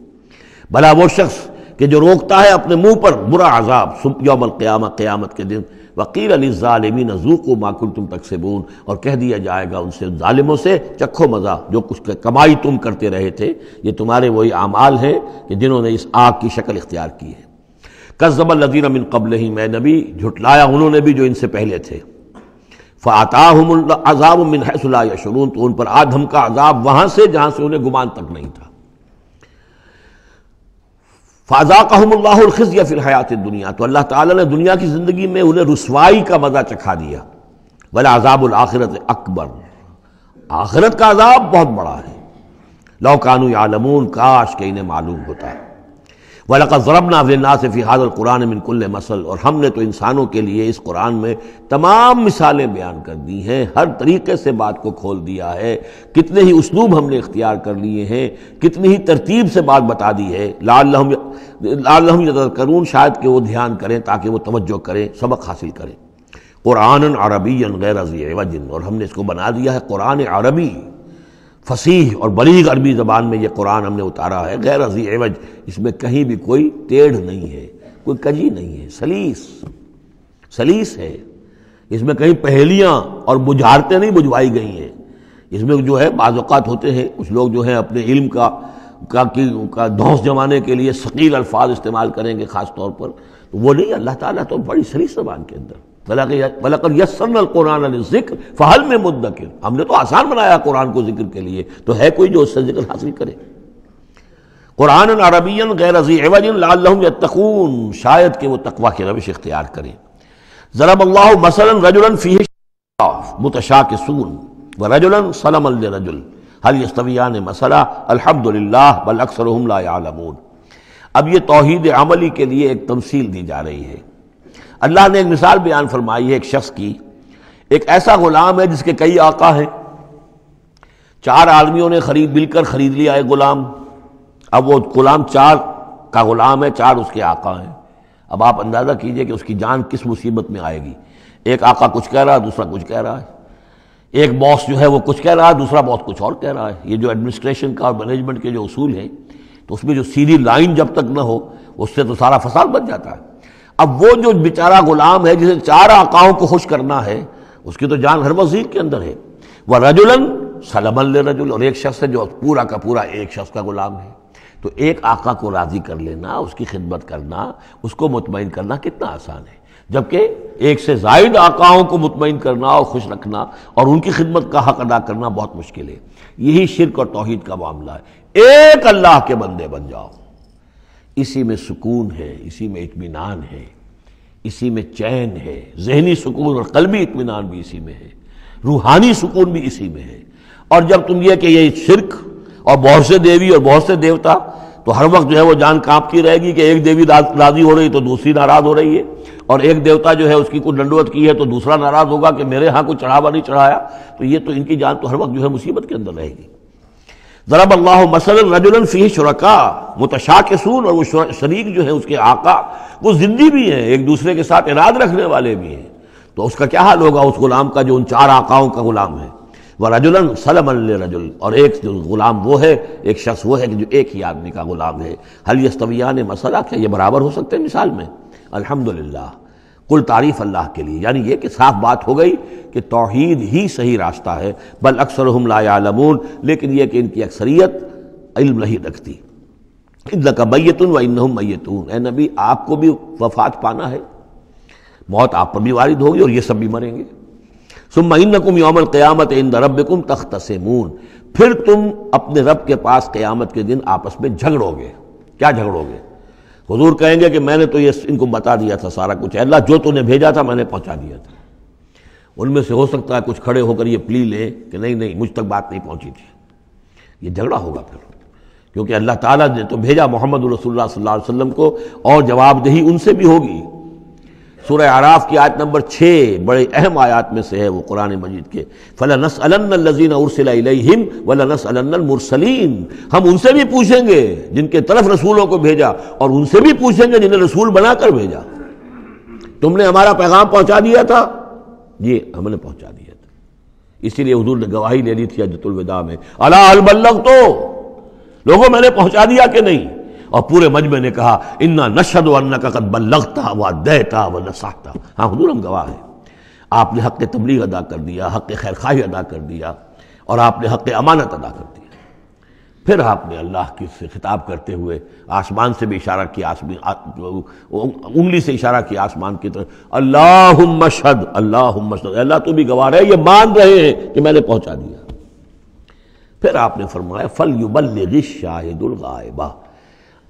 A: भला वो शख्स कि जो रोकता है अपने मुँह पर बुरा अजाब यौम क़यामत क़यामत के दिन, वकील अलीज़ालमीन को माकुल तुम तक से बून और कह दिया जाएगा उनसे ालिमों से, चखो मज़ा, जो कुछ कमाई तुम करते रहे थे, ये तुम्हारे वही अमाल हैं कि जिन्होंने इस आग की शक्ल इख्तियार की है। कज़बल लदीन मिन कबल ही मैं नबी, झुटलाया उन्होंने भी जो इनसे पहले थे। फ़ाताज़ाब मिन हैसला शुरून तो उन पर आधम का अजाब वहाँ से, जहाँ से उन्हें गुमान तक नहीं था। फ़ाज़ा कहमल्लाखिज़ फिर हयात दुनिया। तो अल्लाह ताला ने दुनिया की ज़िंदगी में उन्हें रसवाई का मज़ा चखा दिया। वला अजाबुल आखिरत अकबर। आखिरत का अजाब बहुत बड़ा है। लौकानू आलमून काश के इन्हें मालूम होता। है वलका ज़रबना वना से फ़िहाद कुरान मिनकुल्ल मसल। और हमने तो इंसानों के लिए इस कुरान में तमाम मिसालें बयान कर दी हैं, हर तरीके से बात को खोल दिया है। कितने ही उसलूब हमने इख्तियार कर लिए हैं, कितनी ही तरतीब से बात बता दी है। लाल लाल करून शायद कि वो ध्यान करें ताकि वो तवज्जो करें, सबक हासिल करें। कुरान अरबी गैर वजिन, और हमने इसको बना दिया है कुरान अरबी। फसीह और बरीग अरबी ज़बान में ये कुरान हमने उतारा है, गैर अजी एवज इसमें कहीं भी कोई टेढ़ नहीं है, कोई कजी नहीं है, सलीस सलीस है। इसमें कहीं पहेलियाँ और बुझारतें नहीं बुझवाई गई हैं। इसमें जो है बाज़ात होते हैं, कुछ लोग जो है अपने इल्म का का, की, का धौस जमाने के लिए शकील अल्फाज इस्तेमाल करेंगे ख़ास तौर पर। तो वो नहीं, अल्लाह ताला तो बड़ी सलीस जबान के अंदर। ज़िक्र फहल में मुद्दकिर। हमने तो आसान बनाया कुरान को ज़िक्र के लिए। तो है कोई जो उससे ज़िक्र हासिल करे। कुरान अरबियन गैर अजीवन शायद के वो तकवा की रविश इख्तियार करें। ज़रब अल्लाह मसलन रजुलन फ़ी मुतशा के सून व रजुलन सलम रजुल हल यस्तवियान मसला? अल्हम्दुलिल्लाह, बल अक्सर अब ये तोहद अमली के लिए एक तमसील दी जा रही है। अल्लाह ने एक मिसाल बयान फरमाई है एक शख्स की। एक ऐसा गुलाम है जिसके कई आका हैं। चार आदमियों ने खरीद, मिलकर खरीद लिया है गुलाम। अब वो गुलाम चार का गुलाम है, चार उसके आका हैं। अब आप अंदाज़ा कीजिए कि उसकी जान किस मुसीबत में आएगी। एक आका कुछ कह रहा है, दूसरा कुछ कह रहा है। एक बॉस जो है वो कुछ कह रहा है, दूसरा बॉस कुछ और कह रहा है। ये जो एडमिनिस्ट्रेशन का और मैनेजमेंट के जो उसूल हैं तो उसमें जो सीधी लाइन जब तक न हो, उससे तो सारा फसाद बच जाता है। अब वो जो बेचारा गुलाम है, जिसे चार आकाओं को खुश करना है, उसकी तो जान हर वज़ीर के अंदर है। वह रजुलन सलमल रजुल, और एक शख्स है जो पूरा का पूरा एक शख्स का गुलाम है। तो एक आका को राज़ी कर लेना, उसकी खिदमत करना, उसको मुतमिन करना कितना आसान है। जबकि एक से जायद आकाओं को मुतमिन करना और खुश रखना और उनकी खिदमत का हक अदा करना बहुत मुश्किल है। यही शिरक और तोहहीद का मामला है। एक अल्लाह के बंदे बन जाओ। इसी में सुकून है, इसी में इतमान है, इसी में चैन है, जहनी सुकून और कलबी इतमान भी इसी में है, रूहानी सुकून भी इसी में है। और जब तुम ये कि ये शिरक और बहुत से देवी और बहुत से देवता तो हर वक्त जो है वो जान कांपती रहेगी कि एक देवी राज़ी हो रही तो दूसरी नाराज़ हो रही है, और एक देवता जो है उसकी कुछ दंडवत की है तो दूसरा नाराज़ होगा कि मेरे यहाँ कुछ चढ़ावा नहीं चढ़ाया। तो ये तो इनकी जान तो हर वक्त जो है मुसीबत के अंदर रहेगी। जरब अल्लाह मसल रजुलन फ़ी शुरका मुतशा सून और वो शरीक जो है उसके आका वो जिंदी भी है एक दूसरे के साथ इराद रखने वाले भी हैं तो उसका क्या हाल होगा उस गुलाम का जो उन चार आकाओं का गुलाम है वह रजुलन सलम रजुल और एक जो गुलाम वो है एक शख्स वो है कि जो एक ही आदमी का गुलाम है हल यस्तवियान मसला क्या ये बराबर हो सकते हैं मिसाल में अल्हम्दुलिल्लाह कुल तारीफ़ अल्लाह के लिए। यानी यह कि साफ़ बात हो गई कि तोहहीद ही सही रास्ता है। बल अक्सर हम लायालमून लेकिन यह कि इनकी अक्सरियत इल्म नहीं रखती। इन का मैतुन व इन मैतून ए नबी, आपको भी वफात पाना है। मौत आप पर भी वारिद होगी और ये सब भी मरेंगे। सुम नकुम यौमल क़यामत इन रबकुम तख्त मून फिर तुम अपने रब के पास क़्यामत के दिन आपस में झगड़ोगे। क्या झगड़ोगे? हजूर कहेंगे कि मैंने तो ये इनको बता दिया था सारा कुछ। अल्लाह जो तूने भेजा था, मैंने पहुँचा दिया था। उनमें से हो सकता है कुछ खड़े होकर ये प्ली लें कि नहीं नहीं, मुझ तक बात नहीं पहुँची थी। ये झगड़ा होगा फिर। क्योंकि अल्लाह ताला ने तो भेजा मोहम्मद रसुल्ला सल्लल्लाहु अलैहि वसल्लम को, और जवाबदेही उनसे भी होगी। सूर्य आराफ की आयत नंबर छः बड़े अहम आयात में से है वो कुरान मजीद के। फलनस अलजीन उर्सलम वलनस हम उनसे भी पूछेंगे जिनके तरफ़ रसूलों को भेजा और उनसे भी पूछेंगे जिन्हें रसूल बनाकर भेजा। तुमने हमारा पैगाम पहुँचा दिया था? ये हमने पहुँचा दिया था। इसीलिए हजूर ने गवाही ले ली थी अजतुलविदा में। अला अलबल्लग तो लोगों, मैंने पहुँचा दिया कि नहीं? और पूरे मजमे ने कहा, इन्ना नशद अन्न का कद बल्लगता व देता व नसाता हाँ हजूर, हम गवाह है। आपने हक तबलीग अदा कर दिया, हक खैर खाही अदा कर दिया, और आपने हक अमानत अदा कर दिया। फिर आपने अल्लाह की से खिताब करते हुए आसमान से भी इशारा किया आसमान उंगली से इशारा किया आसमान की तरफ़। अल्लाह मशद अल्लाह मशद अल्लाह तो भी गवाह रहे, ये मान रहे हैं कि मैंने पहुँचा दिया। फिर आपने फरमाया, फल युबल शाहिदुल गायबा।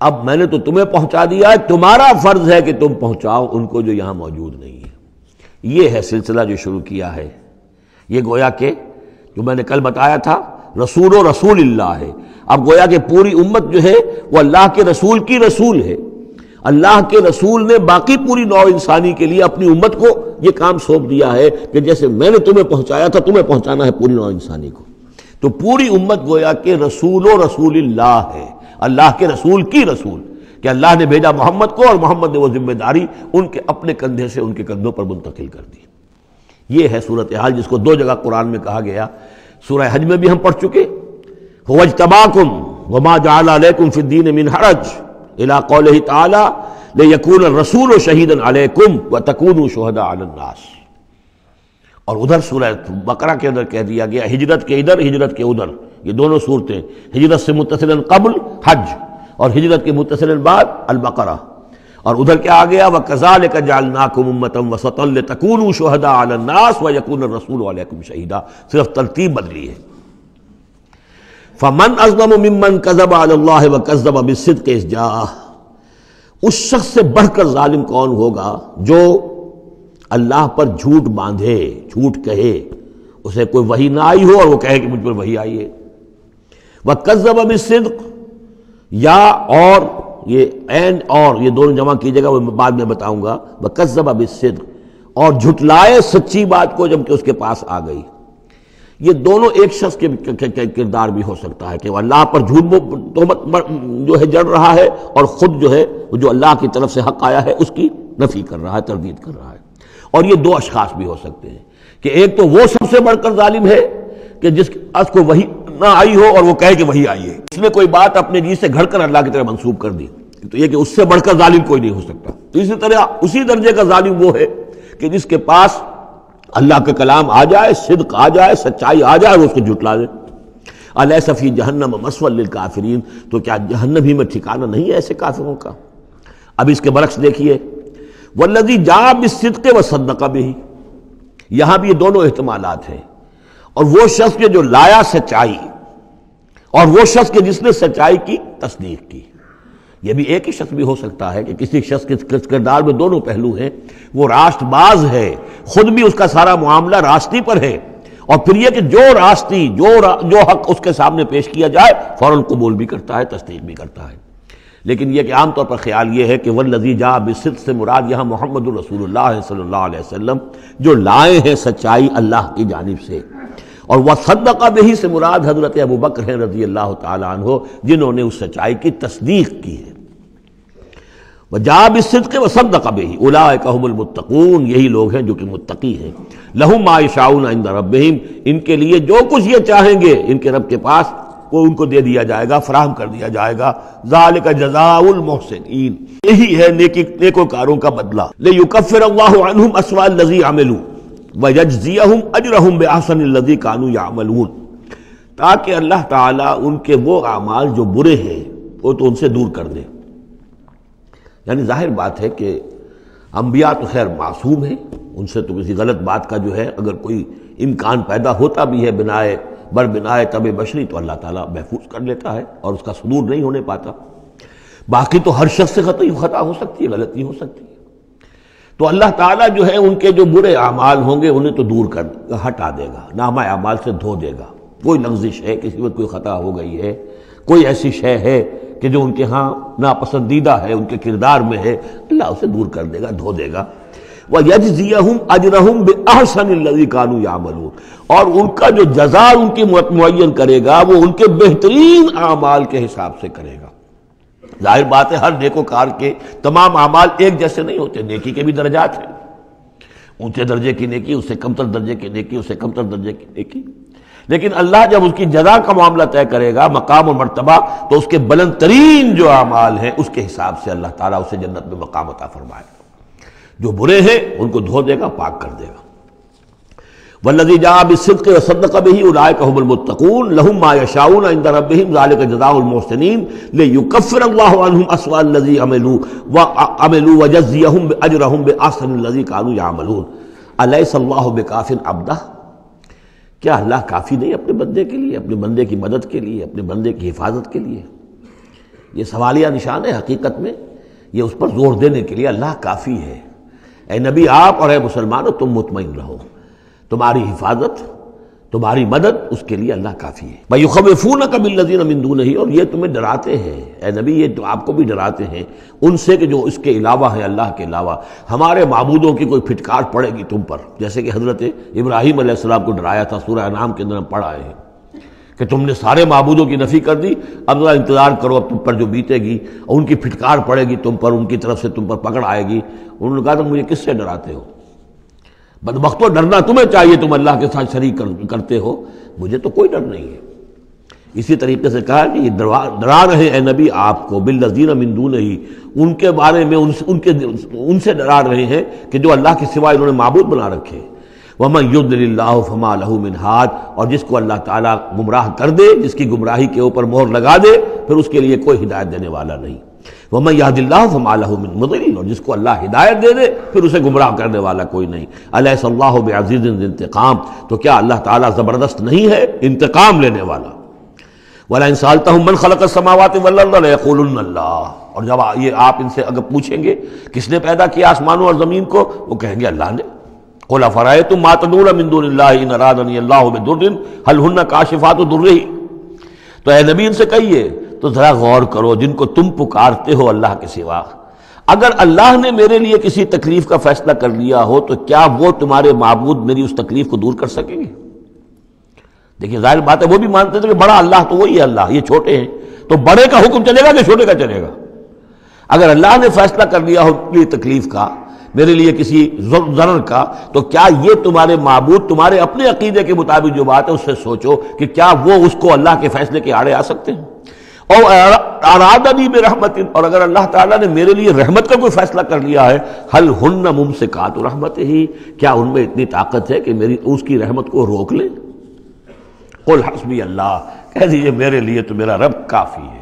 A: अब मैंने तो तुम्हें पहुँचा दिया है, तुम्हारा फ़र्ज़ है कि तुम पहुंचाओ, उनको जो यहाँ मौजूद नहीं है। ये है सिलसिला जो शुरू किया है। ये गोया के, जो मैंने कल बताया था, रसूल रसूल अल्लाह है। अब गोया के पूरी उम्मत जो है, वो अल्लाह के रसूल की रसूल है। अल्लाह के रसूल ने बाकी पूरी नौ इंसानी के लिए अपनी उम्मत को यह काम सौंप दिया है कि जैसे मैंने तुम्हें पहुँचाया था, तुम्हें पहुंचाना है पूरी नौ इंसानी को। तो पूरी उम्मत गोया के रसूल रसूल है। अल्लाह के रसूल की रसूल, कि अल्लाह ने भेजा मोहम्मद को और मोहम्मद ने वो ज़िम्मेदारी उनके अपने कंधे से उनके कंधों पर मुंतकिल कर दी। ये है सूरत हाल जिसको दो जगह कुरान में कहा गया। सूरह हज में भी हम पढ़ चुके। वज तबाकुम वमा जालकुम फिद्दीन मिन हरज। इला कौल ताला ले यकून रसूल शहीदन अलैकुम व तकून शहदा अलन्नास और उधर सूरह बकरा के अंदर कह दिया गया, हिजरत के इधर, हिजरत के उधर। ये दोनों सूरतें, हिजरत से मुतसिल कबल, हज, और हिजरत के मुतसिल बाद अलबकरा। और उधर क्या आ गया? वह कजाल का जालनाकुमतम वसतल तकून शहदा अलन्नास व यकून रसूल वालकुम शहीदा। सिर्फ़ तरतीब बदली है। फमन अजम मिमन कजब अल्लाह व कजब बिसिद के जा, उस शख्स से बढ़कर जालिम कौन होगा जो अल्लाह पर झूठ बांधे, झूठ कहे। उसे कोई वही ना आई हो और वो कहे कि मुझ पर वही आई है। वह कजब अब सिद्क। या और, ये एंड और, ये दोनों जमा कीजिएगा, वो बाद में बताऊँगा। वह कजब अब और झुटलाए सच्ची बात को जबकि उसके पास आ गई। ये दोनों एक शख्स के किरदार भी हो सकता है कि वह अल्लाह पर झूठ तोहमत जो है, जड़ रहा है और खुद जो है जो अल्लाह की तरफ़ से हक आया है, उसकी नफी कर रहा है तरदीद कर रहा है। और ये दो अशखास भी हो सकते हैं कि एक तो वो सबसे बढ़कर जालिम है कि जिस अस को वही ना आई हो और वो कहे कि वही आई है। इसने कोई बात अपने जी से घड़कर अल्लाह की तरह मंसूब कर दी। तो ये कि उससे बढ़कर जालिम कोई नहीं हो सकता। तो इसी तरह उसी दर्जे का जालिम वो है कि जिसके पास अल्लाह का कलाम आ जाए, सिद्क आ जाए, सच्चाई आ जाए वो उसको जुटला दे। अल सफ़ी जहन्नम मसवल काफरीन। तो क्या जहन्नमी में ठिकाना नहीं है ऐसे काफिरों का? अब इसके बरक्स देखिए वल्लजी जाब सिद्क व सदका भी यहाँ भी ये दोनों एहतमाल हैं। और वो शख्स के जो लाया सच्चाई और वो शख्स के जिसने सच्चाई की तस्दीक की यह भी एक ही शख्स भी हो सकता है कि किसी शख्स के किरदार में दोनों पहलू हैं। वो राष्ट्रबाज है खुद भी उसका सारा मामला रास्ती पर है। और फिर यह कि जो रास्ती जो रा, जो हक उसके सामने पेश किया जाए फ़ौरन कबूल भी करता है तस्दीक भी करता है। लेकिन यह कि आमतौर पर ख्याल ये है कि वल्लजी जा बिसिद से मुराद यहाँ मोहम्मद वसल्लम, जो लाए हैं सच्चाई अल्लाह की जानब से। और वह सदका बही से मुराद हज़रत अबू बकर हैं रज़ी अल्लाह तहो जिन्होंने उस सच्चाई की तस्दीक की है। वह जाब के व सदका बही उलाकमतकून यही लोग हैं जो कि मुत्तकी हैं। लहू आयशाउन इंद रबहिम इनके लिए जो कुछ ये चाहेंगे, इनके रब के पास वो उनको दे दिया जाएगा, फराहम कर दिया जाएगा। जाल का जजाउल मोहसिन यही है नेकी, नेकोकारों का बदला। ले युकफिर असवाल लजी आमिलू वजजियाहम अजरहम बेहसन लदी कानू यामलून। ताकि अल्लाह ताला उनके वो अमाल जो बुरे हैं, वो तो उनसे दूर कर दे। यानी ज़ाहिर बात है कि अम्बिया तो खैर मासूम है, उनसे तो किसी गलत बात का जो है, अगर कोई इम्कान पैदा होता भी है बिनाए बर बिनाए तब बशरी तो अल्लाह ताला महफूज कर लेता है और उसका सुदूर नहीं होने पाता। बाकी तो हर शख्स से खतई खता हो सकती है, गलती हो सकती। है तो अल्लाह ताला जो है, उनके जो बुरे अमाल होंगे, उन्हें तो दूर कर, हटा देगा नामा अमाल से धो देगा। कोई लफ्जिश है, किसी वक्त कोई खता हो गई है, कोई ऐसी शय है कि जो उनके यहाँ नापसंदीदा है, उनके किरदार में है, अल्लाह उसे दूर कर देगा, धो देगा। वह यजियाहूम अजरहूम कानू और उनका जो जजा उनकी मुन करेगा, वो उनके बेहतरीन अमाल के हिसाब से करेगा। ज़ाहिर बात है, हर नेकोकार के तमाम अमाल एक जैसे नहीं होते, नेकी के भी दर्जात हैं। ऊँचे दर्जे की नेकी, उससे कमतर दर्जे की नेकी, उससे कमतर दर्जे की नेकी। लेकिन अल्लाह जब उसकी जजा का मामला तय करेगा, मकाम और मरतबा तो उसके बुलंद तरीन जो अमाल है, उसके हिसाब से अल्लाह ताला उसे जन्नत में मकाम अता फरमाएगा। जो बुरे हैं, उनको धो देगा, पाक कर देगा। वल्लजी जाब सिद्क सदक भी उलाय लहुम माशाउन इंद रबिम ज़ालिक जज़ाउलमोहसिन ले युकफ़िर अल्लाहु असवाल लजी अमलू, व अमलू वजज़ियहुम अजरहुम बेअसन लजी कानू यामलून। अलैहिस्सल्लाहु बेकाफिन अब्दा? क्या अल्लाह काफ़ी नहीं अपने बंदे के लिए, अपने बंदे की मदद के लिए, अपने बंदे की हिफाजत के लिए? ये सवालिया निशान है हकीकत में। ये उस पर ज़ोर देने के लिए अल्लाह काफ़ी है। ए नबी आप और ए मुसलमानों तुम मुतमिन रहो। तुम्हारी हिफाजत, तुम्हारी मदद उसके लिए अल्लाह काफ़ी है। भाई खबफून कबिल नजीर अमिंदू नहीं और ये तुम्हें डराते हैं। ए नबी, ये तो आपको भी डराते हैं। उनसे कि जो इसके अलावा है, अल्लाह के अलावा। हमारे मबूदों की कोई फिटकार पड़ेगी तुम पर। जैसे कि हज़रत इब्राहिम को डराया था सूर्य नाम के अंदर हम पढ़ आए हैं। कि तुमने सारे मबूदों की नफ़ी कर दी अब जरा इंतज़ार करो अब तुम पर जो बीतेगी और उनकी फिटकार पड़ेगी तुम पर उनकी तरफ़ से तुम पर पकड़ आएगी। उन्होंने कहा तो मुझे किससे डराते हो? बदबख्तो डरना तुम्हें चाहिए तुम अल्लाह के साथ शरीक कर, करते हो। मुझे तो कोई डर नहीं है। इसी तरीके से कहा कि ये डरा रहे हैं नबी आपको बिल नजीर मिंदू नहीं उनके बारे में उनसे उनके उनसे डरा रहे हैं कि जो अल्लाह के सिवा इन्होंने मबूद बना रखे वम युद्दफ़मा हाथ और जिसको अल्लाह ताला गुमराह कर दे, जिसकी गुमराही के ऊपर मोहर लगा दे, फिर उसके लिए कोई हिदायत देने वाला नहीं। वह यादिल्लामिन और जिसको अल्लाह हिदायत दे दे, फिर उसे गुमराह करने वाला कोई नहीं। अल्लाह बेज़ीज़ इंतकाम तो क्या अल्लाह ताला ज़बरदस्त नहीं है? इंतकाम लेने वाला। वाला इंसालता हूँ मन खलक समावत अल्लाह। और जब ये आप इनसे अगर पूछेंगे, किसने पैदा किया आसमानों और ज़मीन को? वो कहेंगे अल्लाह ने। कोला फ़राए तुम मातनूर तो तो तो तुम पुकारते हो अल्लाह के सिवा। अगर अल्लाह ने मेरे लिए किसी तकलीफ़ का फैसला कर लिया हो तो क्या वो तुम्हारे मबूद मेरी उस तकलीफ़ को दूर कर सकेंगे? देखिए, ज़ाहिर बात है, वो भी मानते थे बड़ा अल्लाह तो वही अल्लाह, ये छोटे हैं। तो बड़े का हुक्म चलेगा कि छोटे का चलेगा? अगर अल्लाह ने फैसला कर लिया हो तकलीफ़ का मेरे लिए किसी जरर का तो क्या ये तुम्हारे मबूद, तुम्हारे अपने अकीदे के मुताबिक जो बात है, उससे सोचो कि क्या वो उसको अल्लाह के फैसले के आड़े आ सकते हैं? और अरादनी में रहमत और अगर अल्लाह ताला ने मेरे लिए रहमत का कोई फैसला कर लिया है, हल हुन्न मुम से कहा तो रहमत ही क्या उनमें इतनी ताकत है कि मेरी, उसकी रहमत को रोक ले? कुल हसबी अल्लाह, कह दीजिए, मेरे लिए तो मेरा रब काफ़ी है।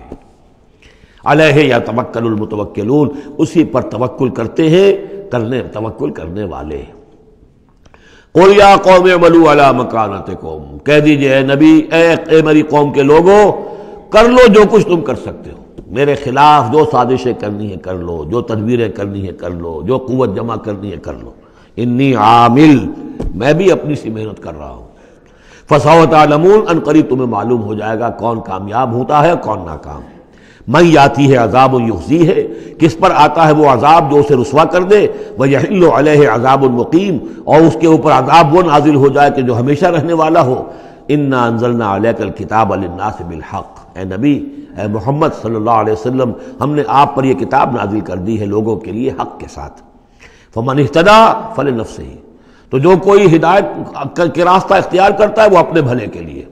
A: अलह या तवक्लमतवक्लून उसी पर तवक्ल करते हैं करने तवक्ल करने वाले कुल या कौम मलू अला मकानत कौम कह दीजिए नबी ए, मेरी कौम के लोगों कर लो जो कुछ तुम कर सकते हो। मेरे खिलाफ जो साजिशें करनी है कर लो। जो तदबीरें करनी है कर लो। जो कुत जमा करनी है कर लो। इन्नी आमिल मैं भी अपनी सी मेहनत कर रहा हूँ। फसावत आलमून अनकरीब तुम्हें मालूम हो जाएगा कौन कामयाब होता है कौन नाकाम। मई आती है अजाब युसी है। किस पर आता है वो अजाब जो उसे रसवा कर दे? वह यहिल अजाबुलमकीम और उसके ऊपर अजाब वो नाजिल हो जाए कि जो हमेशा रहने वाला हो। इन्ना अनजलना अलकल किताब अलना से बिलहक। ए नबी ए मोहम्मद सल्लल्लाहु अलैहि हमने आप पर यह किताब नाजिल कर दी है लोगों के लिए हक के साथ। फमन इतदा फल नफ ही तो जो कोई हिदायत के रास्ता इख्तियार करता है वो अपने भले के लिए।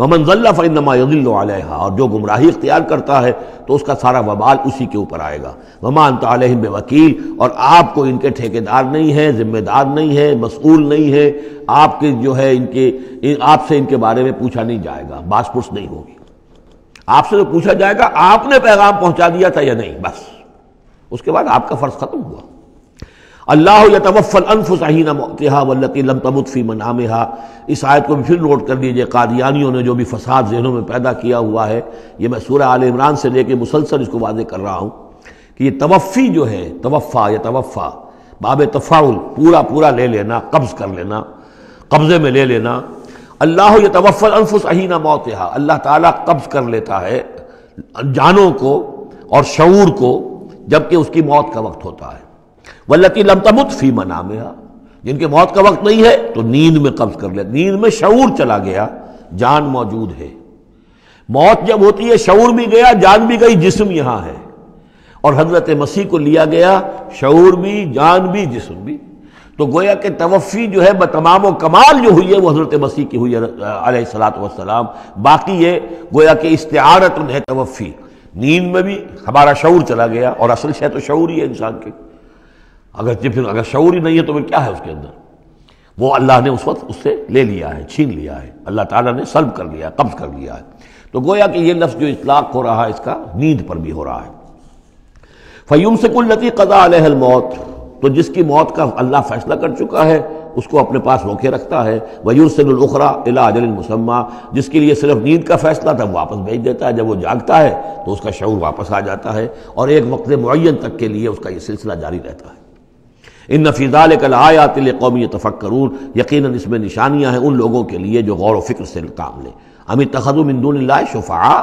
A: वमन जल्ला फ़नमा यदिल्ला और जो गुमराही इख्तियार करता है तो उसका सारा वबाल उसी के ऊपर आएगा। वमान तम वकील और आपको इनके ठेकेदार नहीं है, जिम्मेदार नहीं है मसूल नहीं है। आपके जो है इनके आपसे इनके बारे में पूछा नहीं जाएगा। बासपुस नहीं होगी। आपसे तो पूछा जाएगा, आपने पैगाम पहुँचा दिया था या नहीं? बस। उसके बाद आपका फ़र्ज़ खत्म हुआ। अल्लाह यतवफ़ल अनफुसहीना मोतहा वल्लती लम तमुतफ़ी मनामहा। इस आयत को फिर नोट कर लीजिए, कादियानियों ने जो भी फसाद जहनों में पैदा किया हुआ है, ये मैं सूर्य आल इमरान से लेकर मुसलसल इसको वादे कर रहा हूँ कि ये तवफ़ी जो है, तवफ़ा, या तवफ़ा, बाब तफ़ाउल, पूरा पूरा ले लेना, कब्ज़ कर लेना, कब्ज़े में ले लेना। अल्लाह ये तवफ़ल अनफुसहीना मोतहा अल्लाह ताला कब्ज़ कर लेता है जानों को और शूर को, जबकि उसकी मौत का वक्त होता है। वल्लती लमतमुत फ़ी मना में जिनके मौत का वक्त नहीं है तो नींद में कब्ज कर ले। नींद में शऊर चला गया, जान मौजूद है। मौत जब होती है, शऊर भी गया, जान भी गई, जिस्म यहाँ है। और हज़रत मसीह को लिया गया, शऊर भी, जान भी, जिस्म भी। तो गोया के तवफ़ी जो है तमाम कमाल जो हुई है, वो हज़रत मसीह की हुई है सलाम बाकी ये गोया के इस्तारत है तवफ़ी। नींद में भी हमारा शऊर चला गया, और असल शह तो शऊर ही है इंसान के। अगर फिर अगर शऊर ही नहीं है तो फिर क्या है उसके अंदर? वो अल्लाह ने उस वक्त उससे ले लिया है, छीन लिया है। अल्लाह ताला ने सल्ब कर लिया कब्ज कर लिया है। तो गोया कि ये लफ्ज़ जो इतलाक हो रहा है, इसका नींद पर भी हो रहा है। फ़यूम से कुल लती कदा अलहल मौत। तो जिसकी मौत का अल्लाह फैसला कर चुका है, उसको अपने पास रोके रखता है। उखरा अजल मुसम्मा। जिसके लिए सिर्फ़ नींद का फैसला था वापस भेज देता है। जब वो जागता है तो उसका शूर वापस आ जाता है। और एक वक्त मुन तक के लिए उसका ये सिलसिला जारी रहता है। इन नफीज़ाल कल आयातिल कौमी तफ़क्रून यकीन इसमें निशानियाँ हैं उन लोगों के लिए जो गौर फ़िक्र से काम लें। अमित तखदुमिंदून शफ़ा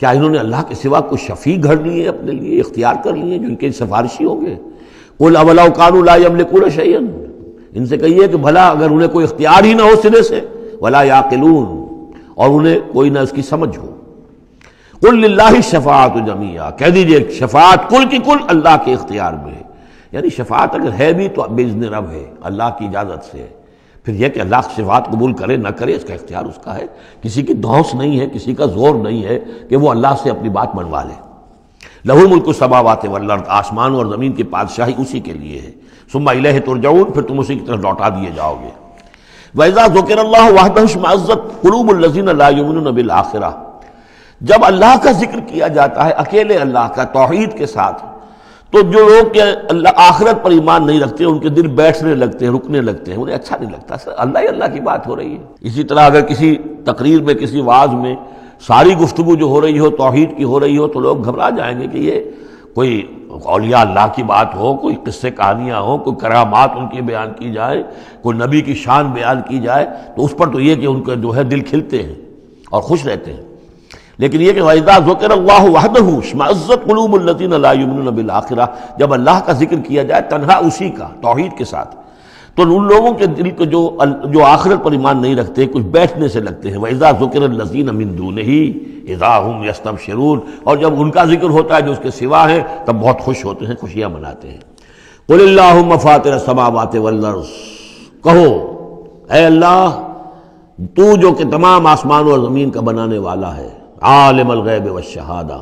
A: क्या इन्होंने अल्लाह के सिवा कुछ शफ़ी घर लिए, अपने लिए इख्तियार कर लिए, जो इनके सिफारशी होंगे कुल अवला कानूलाकुल शैन इनसे कहिए कि भला, अगर उन्हें कोई इख्तियार ही ना हो सिरे से, वला याकिलून। और उन्हें कोई ना उसकी समझ हो। कुल शफात जमिया। कह दीजिए शफात कुल की कुल अल्लाह के इख्तियार में है। यानी शफात अगर है भी तो बेजन रब है, अल्लाह की इजाज़त से। फिर यह कि अल्लाह शफात कबूल करे, ना करे, इसका इख्तियार उसका है। किसी की धौस नहीं है, किसी का ज़ोर नहीं है कि वो अल्लाह से अपनी बात मनवा ले। लहू मुल्क सबावात वल्लर्द आसमान और ज़मीन की बादशाही उसी के लिए है। सुम्मा इलह तुरजाउन फिर तुम उसी की तरफ़ लौटा दिए जाओगे। वैजा जोकर अल्लाह वाहदत कलूबुल्लजीन बिल आखिरा। जब अल्लाह का ज़िक्र किया जाता है, अकेले अल्लाह का तोहहीद के साथ तो जो लोग अल्लाह आखिरत पर ईमान नहीं रखते, उनके दिल बैठने लगते हैं, रुकने लगते हैं, उन्हें अच्छा नहीं लगता। सर अल्लाह ही अल्लाह की बात हो रही है। इसी तरह अगर किसी तकरीर में, किसी वाज में सारी गुफ्तु जो हो रही हो तोहहीद की हो रही हो तो लोग घबरा जाएँगे कि ये कोई अलिया अल्लाह की बात हो, कोई किस्से कहानियाँ हो, कोई करामात उनकी बयान की जाए, कोई नबी की शान बयान की जाए तो उस पर तो ये कि उनका जो है दिल खिलते हैं और खुश रहते हैं। लेकिन यह कि जब अल्लाह का ज़िक्र किया जाए, तनहा उसी का तोहहीद के साथ। तो उन लोगों के दिल को जो जो आखिरत पर ईमान नहीं रखते, कुछ बैठने से लगते हैं। वैज़ा ज़ुकर लजीन अमिंदून ही इज़ाहम यस्तम शरून और जब उनका ज़िक्र होता है जो उसके सिवा है, तब बहुत खुश होते हैं, खुशियाँ मनाते हैं। कुल्लाफ़ातर समावात वल्लर्स कहो अल्लाह, तू जो कि तमाम आसमान और ज़मीन का बनाने वाला है आलम गैब व शहादा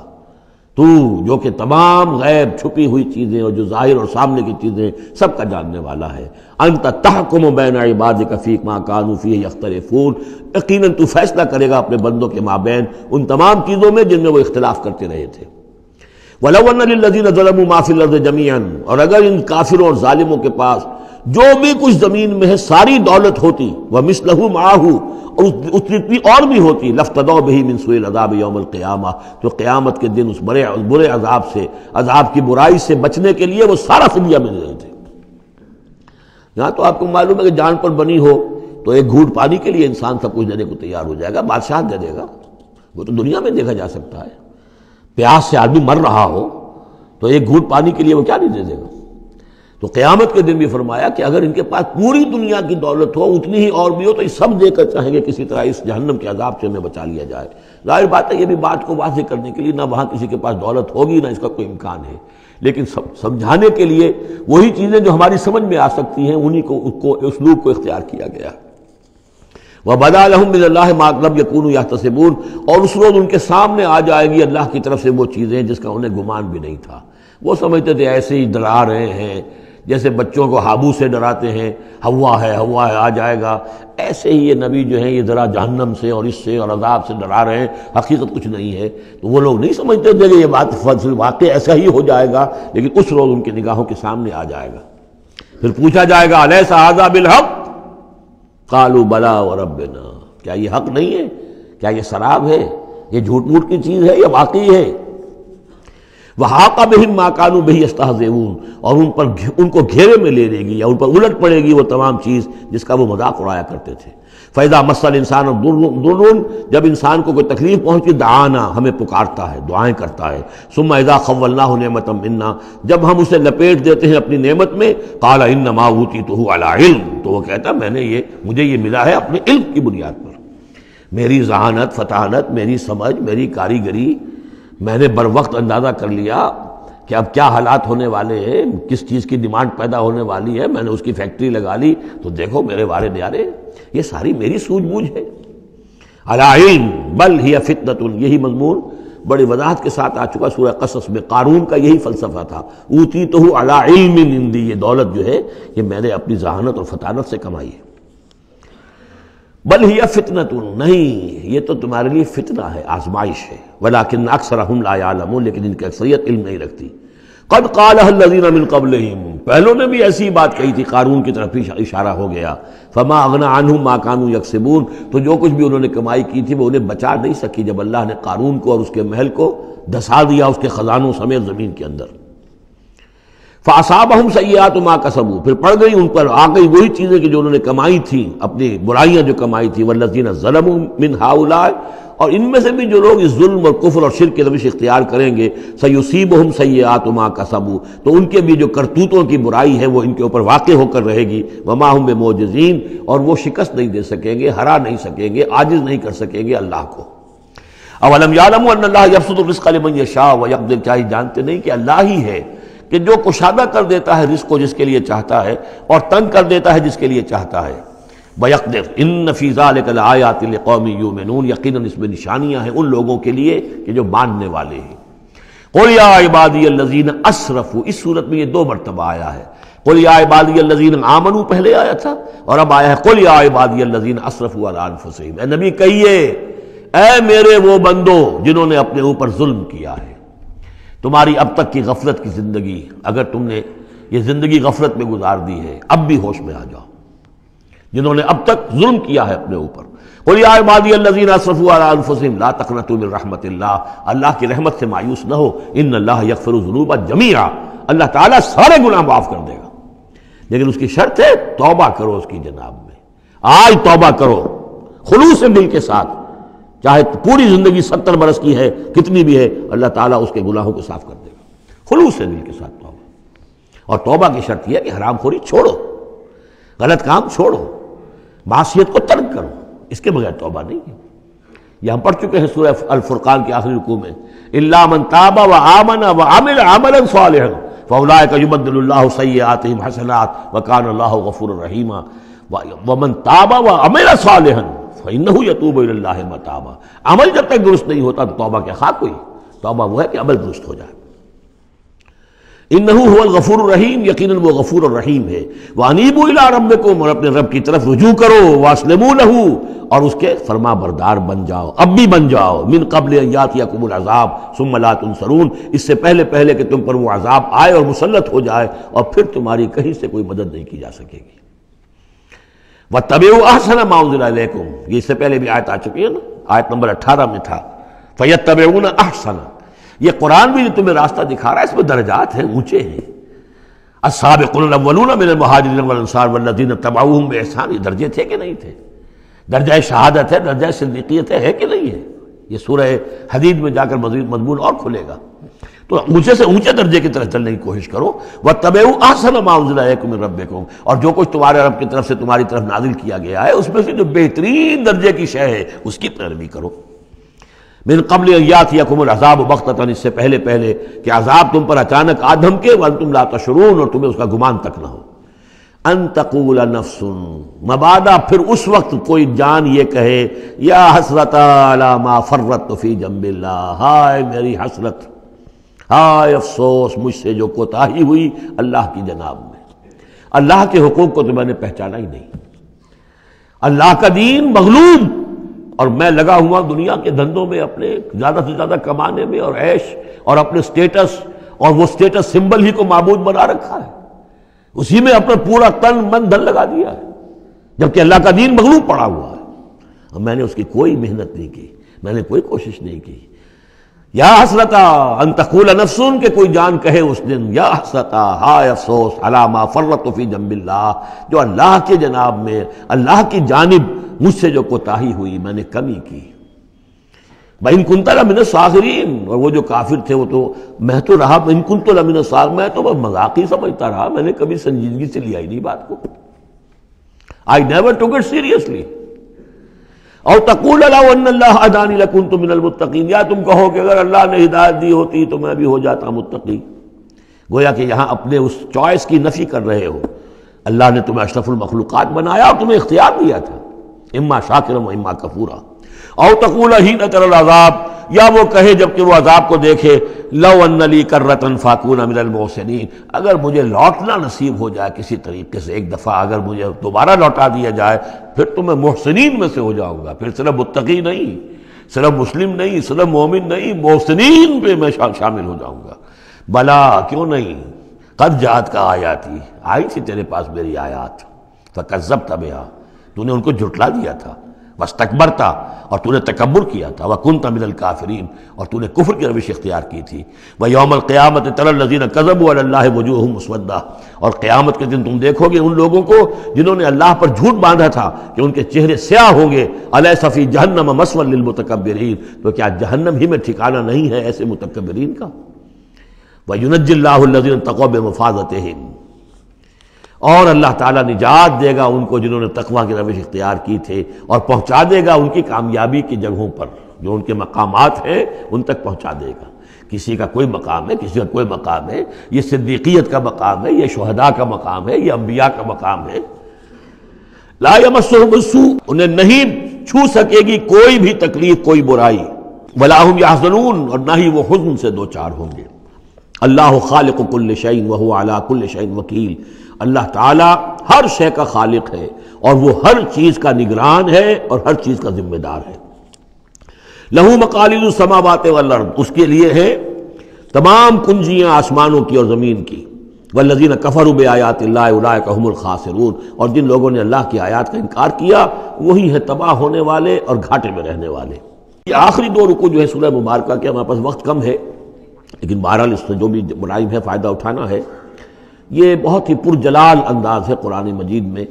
A: तू जो कि तमाम गैब छुपी हुई चीज़ें और जो ज़ाहिर और सामने की चीज़ें सबका जानने वाला है। अंत तहकुम बैन इबाद कफ़ीक माँ कानूफी अख्तरफून यकीन तू फैसला करेगा अपने बंदों के माबेन उन तमाम चीज़ों में जिनमें वो इख्तलाफ करते रहे थे। वलवनजीन माफिल ज़मीन और अगर इन काफिरों और ालिमों के पास जो भी कुछ ज़मीन में है, सारी दौलत होती। वह मिसलहू माहू, और उस जितनी और भी होती। लफ्तदो बही मिनसूल अजाब यौमल क़यामा। तो क़यामत के दिन उस बड़े बुरे अजाब से, अजाब की बुराई से बचने के लिए वो सारा फिदिया में दे रहे थे यहाँ तो आपको मालूम है कि जान पर बनी हो तो एक घूट पानी के लिए इंसान सब कुछ देने को तैयार हो जाएगा, बादशाह दे देगा। वो तो दुनिया में देखा जा सकता है। प्यास से आदमी मर रहा हो तो एक घूट पानी के लिए वो क्या नहीं दे देगा? तो क़यामत के दिन भी फरमाया कि अगर इनके पास पूरी दुनिया की दौलत हो, उतनी ही और भी हो तो ये सब देकर चाहेंगे किसी तरह इस जहन्नम के अजाब से हमें बचा लिया जाए। ज़ाहिर बात है, ये भी बात को वाजे करने के लिए ना वहाँ किसी के पास दौलत होगी, ना इसका कोई इम्कान है। लेकिन समझाने के लिए वही चीज़ें जो हमारी समझ में आ सकती हैं, उन्हीं को उसलूब को इख्तियार किया गया। वह बदालहम मातलब यकून या तस्बून और उस रोज़ उनके सामने आ जाएगी अल्लाह की तरफ़ से वो चीज़ें जिसका उन्हें गुमान भी नहीं था। वो समझते थे, ऐसे ही डरा रहे हैं जैसे बच्चों को हाबू से डराते हैं, हवा है हवा है, आ जाएगा। ऐसे ही ये नबी जो है, ये ज़रा जहन्नम से और इससे और अजाब से डरा रहे हैं। हकीकत कुछ नहीं है। तो वो लोग नहीं समझते थे कि ये बात वाकई ऐसा ही हो जाएगा, लेकिन उस रोज़ उनकी निगाहों के सामने आ जाएगा। फिर पूछा जाएगा अलह सहाजा बिल हक? कालू बला और रबना क्या ये हक नहीं है? क्या ये शराब है? ये झूठ मूठ की चीज़ है? या वाकई है? वहाका माकानू बही और उन पर उनको घेरे में ले लेगी, या उन पर उलट पड़ेगी वो तमाम चीज़ जिसका वो मज़ाक उड़ाया करते थे। फ़ैदा मसल इंसान और दुरून जब इंसान को कोई तकलीफ़ पहुँची दाना हमें पुकारता है, दुआएँ करता है। सुम ऐदा खवल्ला नमतम इन्ना, जब हम उसे लपेट देते हैं अपनी नेमत में, काला इन नमाऊती तो इल्म तो वो कहता मैंने ये, मुझे ये मिला है अपने इल्म की बुनियाद पर। मेरी जहानत फतानत मेरी समझ, मेरी कारीगरी मैंने बर वक्त अंदाज़ा कर लिया कि अब क्या हालात होने वाले हैं, किस चीज़ की डिमांड पैदा होने वाली है, मैंने उसकी फैक्ट्री लगा ली तो देखो मेरे वारे न्यारे, ये सारी मेरी सूझबूझ है। अलाइन बल ही फितनतुन, यही मजमून। बड़ी वजाहत के साथ आ चुका सूर्य कसस में, कानून का यही फलसफा था। ऊती तो अला निंदी ये दौलत जो है, ये मैंने अपनी जहानत और फतानत से कमाई है। बल ही फितना तुम नहीं, ये तो तुम्हारे लिए फितना है, आजमाइश है। वला किन अक्सर हम लायालम लेकिन इनकी अक्सरियत इल्म नहीं रखती। कद कालजीन कबल पहलों ने भी ऐसी बात कही थी, कानून की तरफ़ ही इशारा हो गया। फमा अगना आनू मा कानू यकसबून। तो जो कुछ भी उन्होंने कमाई की थी, वो उन्हें बचा नहीं सकी। जब अल्लाह ने कानून को और उसके महल को धसा दिया, उसके खजानों समेत ज़मीन के अंदर। फासाब हम सयात माँ कसबू। फिर पड़ गई उन पर, आ गई वही चीज़ें कि जो उन्होंने कमाई थी, अपनी बुराइयाँ जो कमाई थी, वल्लजीन जलम मिन हाउला और इनमें से भी जो लोग इस जुल्म और कुफर और शिर के रविश इख्तियार करेंगे सयुसीब हम सयात माँ कसबू। तो उनके भी जो करतूतों की बुराई है, वो इनके ऊपर वाक़ होकर रहेगी। वमा हम मोजीन और वो शिकस्त नहीं दे सकेंगे, हरा नहीं सकेंगे, आजिज नहीं कर सकेंगे अल्लाह को। अवलम यालम अल्लाह यफसुल शाह व यकदिर चाहिए जानते नहीं कि अल्लाह ही है? कि जो कुशादा कर देता है रिस्क को जिसके लिए चाहता है और तंग कर देता है जिसके लिए चाहता है। बयकदर इन नफीज़ा आयातिल कौमी यूमनून यकीन इसमें निशानियाँ हैं उन लोगों के लिए कि जो मानने वाले हैं। कोलिया इबादी लजीन असरफू, इस सूरत में ये दो मरतबा आया है। कोलिया इबादी लजीन आमनू, पहले आया था और अब आया है। कोलिया इबादी लजीन असरफू अलानफुसैम नबी कहिए, ए मेरे वो बंदो जिन्होंने अपने ऊपर जुल्म किया है। तुम्हारी अब तक की गफलत की ज़िंदगी, अगर तुमने ये ज़िंदगी गफलत में गुजार दी है, अब भी होश में आ जाओ। जिन्होंने अब तक जुल्म किया है अपने ऊपर। रहमत अल्लाह की रहमत से मायूस न हो। इन अल्लाह यकफरुजनूबा जमीरा। अल्लाह ताला सारे गुनाह माफ़ कर देगा। लेकिन उसकी शर्त है, तौबा करो उसकी जनाब में। आज तौबा करो। खुलूस दिल के साथ। चाहे पूरी ज़िंदगी सत्तर बरस की है, कितनी भी है, अल्लाह ताला उसके गुनाहों को साफ़ कर देगा। खुलूस है दिल के साथ तोबा। और तोबा की शर्त यह है कि हराम खोरी छोड़ो, गलत काम छोड़ो मासीत को तर्क करो। इसके बगैर तोबा नहीं है। यह हम पढ़ चुके हैं सूर्य अलफुरकान के आखिरी रुकू में। इल्ला मन ताबा व आमन व आमिल अमलन सालिहन। फौलाए का युबद्दुल्लाह सय्यातिहिम हसनात व कान अल्लाह गफूर रहीमा व मन ताबा व अमिल सालिहन। फ़ैनहू यतूब मताबा अमल जब तक दुरुस्त नहीं होता तो तोबा क्या खाक हुई। तोबा वो है कि अमल दुरुस्त हो जाए। इन गफूर रहीम यकीन वो गफूर और रहीम है। वह अनीबू रब को और अपने रब की तरफ़ रुजू करो। वासलमू लहू, और उसके फरमा बरदार बन जाओ। अब भी बन जाओ। मिन कबल यात या कुमुल अजाब सुमलात सरून इससे पहले पहले कि तुम पर वो अजाब आए और मुसलत हो जाए, और फिर तुम्हारी कहीं से कोई मदद नहीं की जा सकेगी। वह तबे आहसन माउजिलकुम ये इससे पहले भी आयत आ चुकी है ना? आयत नंबर अट्ठारह में था। फैत तबे आहसन ये कुरान भी जो तुम्हें रास्ता दिखा रहा है, इसमें दर्जात हैं, ऊँचे हैं। असाबकुलवलून मिन महाजरसार वल्लदीन तबाऊम में एहसान ये दर्जे थे कि नहीं थे? दर्जा शहादत है दर्जा सिद्दीकियत है कि नहीं है? ये सूरह हदीद में जाकर मजीद मजमून और खुलेगा। तो ऊँचे से ऊँचे दर्जे की तरफ़ चलने की कोशिश करो। वह तबे आसन माउजिल रब को और जो कुछ तुम्हारे रब की तरफ़ से तुम्हारी तरफ़ नाजिल किया गया है, उसमें से जो बेहतरीन दर्जे की शय है, उसकी पैरवी करो। मेरे कबल यात यकुम अजाब वक्तन इससे पहले पहले कि अजाब तुम पर अचानक आधम के वन तुम ला तशरून और तुम्हें उसका गुमान तक ना हो। अनतकूल नफसुन। मबादा, फिर उस वक्त कोई जान ये कहे, या हसरत मा फर्रत फ़ी जम्बिल्ला हाय मेरी हसरत। हाय अफसोस, मुझसे जो कोताही हुई अल्लाह की जनाब में। अल्लाह के हुकूक को तो मैंने पहचाना ही नहीं। अल्लाह का दीन मगलूब और मैं लगा हुआ दुनिया के धंधों में अपने ज़्यादा से ज़्यादा कमाने में और ऐश, और अपने स्टेटस और वो स्टेटस सिंबल ही को माबूद बना रखा है। उसी में अपना पूरा तन, मन, धन लगा दिया है। जबकि अल्लाह का दीन मगलूब पड़ा हुआ है। और मैंने उसकी कोई मेहनत नहीं की, मैंने कोई कोशिश नहीं की। या हसरता अंतकूल नफसून, के कोई जान कहे उस दिन, या हसरता, हाय अफसोस अलामा फर्रतफ़ी जम्बिल्ला जो अल्लाह के जनाब में, अल्लाह की जानब मुझसे जो कोताही हुई, मैंने कमी की। इन कुंता लमिन सागरीन और वो जो काफिर थे, वो तो मैं तो रहा इन कुन तो लमिन साग मैं तो मज़ाक ही समझता रहा, मैंने कभी संजीदगी से लिया ही नहीं बात को। I never took it seriously और तकूल अदानी लकुन तो मिनलमुत्तकीन या तुम कहो कि अगर अल्लाह ने हिदायत दी होती तो मैं भी हो जाता मुतकी गोया कि यहाँ अपने उस चॉइस की नफी कर रहे हो। अल्लाह ने तुम्हें अशरफुल मखलूक़ात बनाया और तुम्हें इख्तियार दिया था। इम्मा शाकिर इम्मा कपूरा और तकूल ही न अजाब या वो कहे जबकि वो अजाब को देखे लव अन्नली कर रतन फाकून अमिल मोहसिन अगर मुझे लौटना नसीब हो जाए किसी तरीके से एक दफ़ा अगर मुझे दोबारा लौटा दिया जाए फिर तो मैं मोहसिन में से हो जाऊँगा। फिर सिर्फ़ मुतकी नहीं सिर्फ़ मुस्लिम नहीं सिर्फ़ मोमिन नहीं मोहसिन पे मैं शा, शामिल हो जाऊँगा। भला क्यों नहीं? कद जात का आयात ही। आई थी तेरे पास मेरी आयात। कज्जब तब तूने उनको जुटला दिया था। बस तकबर था और तूने तकबर किया था वह कुन तमिल काफरीन और तूने कुफर की रविश इख्तियार की थी वह यौमल क़यामत तरजीन कज़ब अल्लाह वजूह मुसवदा और क़यामत के दिन तुम देखोगे उन लोगों को जिन्होंने अल्लाह पर झूठ बांधा था कि उनके चेहरे स्याह होंगे अल सफ़ी जहन्नम मसवलमतकबरीन तो क्या जहन्नम ही में ठिकाना नहीं है ऐसे मुतकबरीन का वह यूनजिल्लाजीन तकब मफाजत और अल्लाह ताला निजात देगा उनको जिन्होंने तकवा की रविश इख्तियार की थे और पहुँचा देगा उनकी कामयाबी की जगहों पर, जो उनके मकामात हैं, उन तक पहुँचा देगा। किसी का कोई मकाम है, किसी का कोई मकाम है, ये सिद्दीकियत का मकाम है, ये शहदा का मकाम है, ये अम्बिया का मकाम है। लामसू उन्हें नहीं छू सकेगी कोई भी तकलीफ़, कोई बुराई। वलाहम याजनून और ना ही वो हुजन से दो चार होंगे। अल्लाह खालिक कुल्ल शैन वह अला कुल्ल शैन वकील। अल्लाह ताला हर शय का खालिक है और वो हर चीज़ का निगरान है और हर चीज़ का जिम्मेदार है। लहू मकालिद समावात वल्लर्द उसके लिए है तमाम कुंजियाँ आसमानों की और ज़मीन की। वल्लजीन कफर आयात कहमुल खासरून। और जिन लोगों ने अल्लाह की आयात का इनकार किया, वही है तबाह होने वाले और घाटे में रहने वाले। ये आखिरी दो रुकू जो है सूरह मुबारक के, हमारे पास वक्त कम है। लेकिन बहरहाल इससे जो भी बुराई है, फ़ायदा उठाना है। ये बहुत ही पुरजलाल अंदाज है कुरान मजीद में,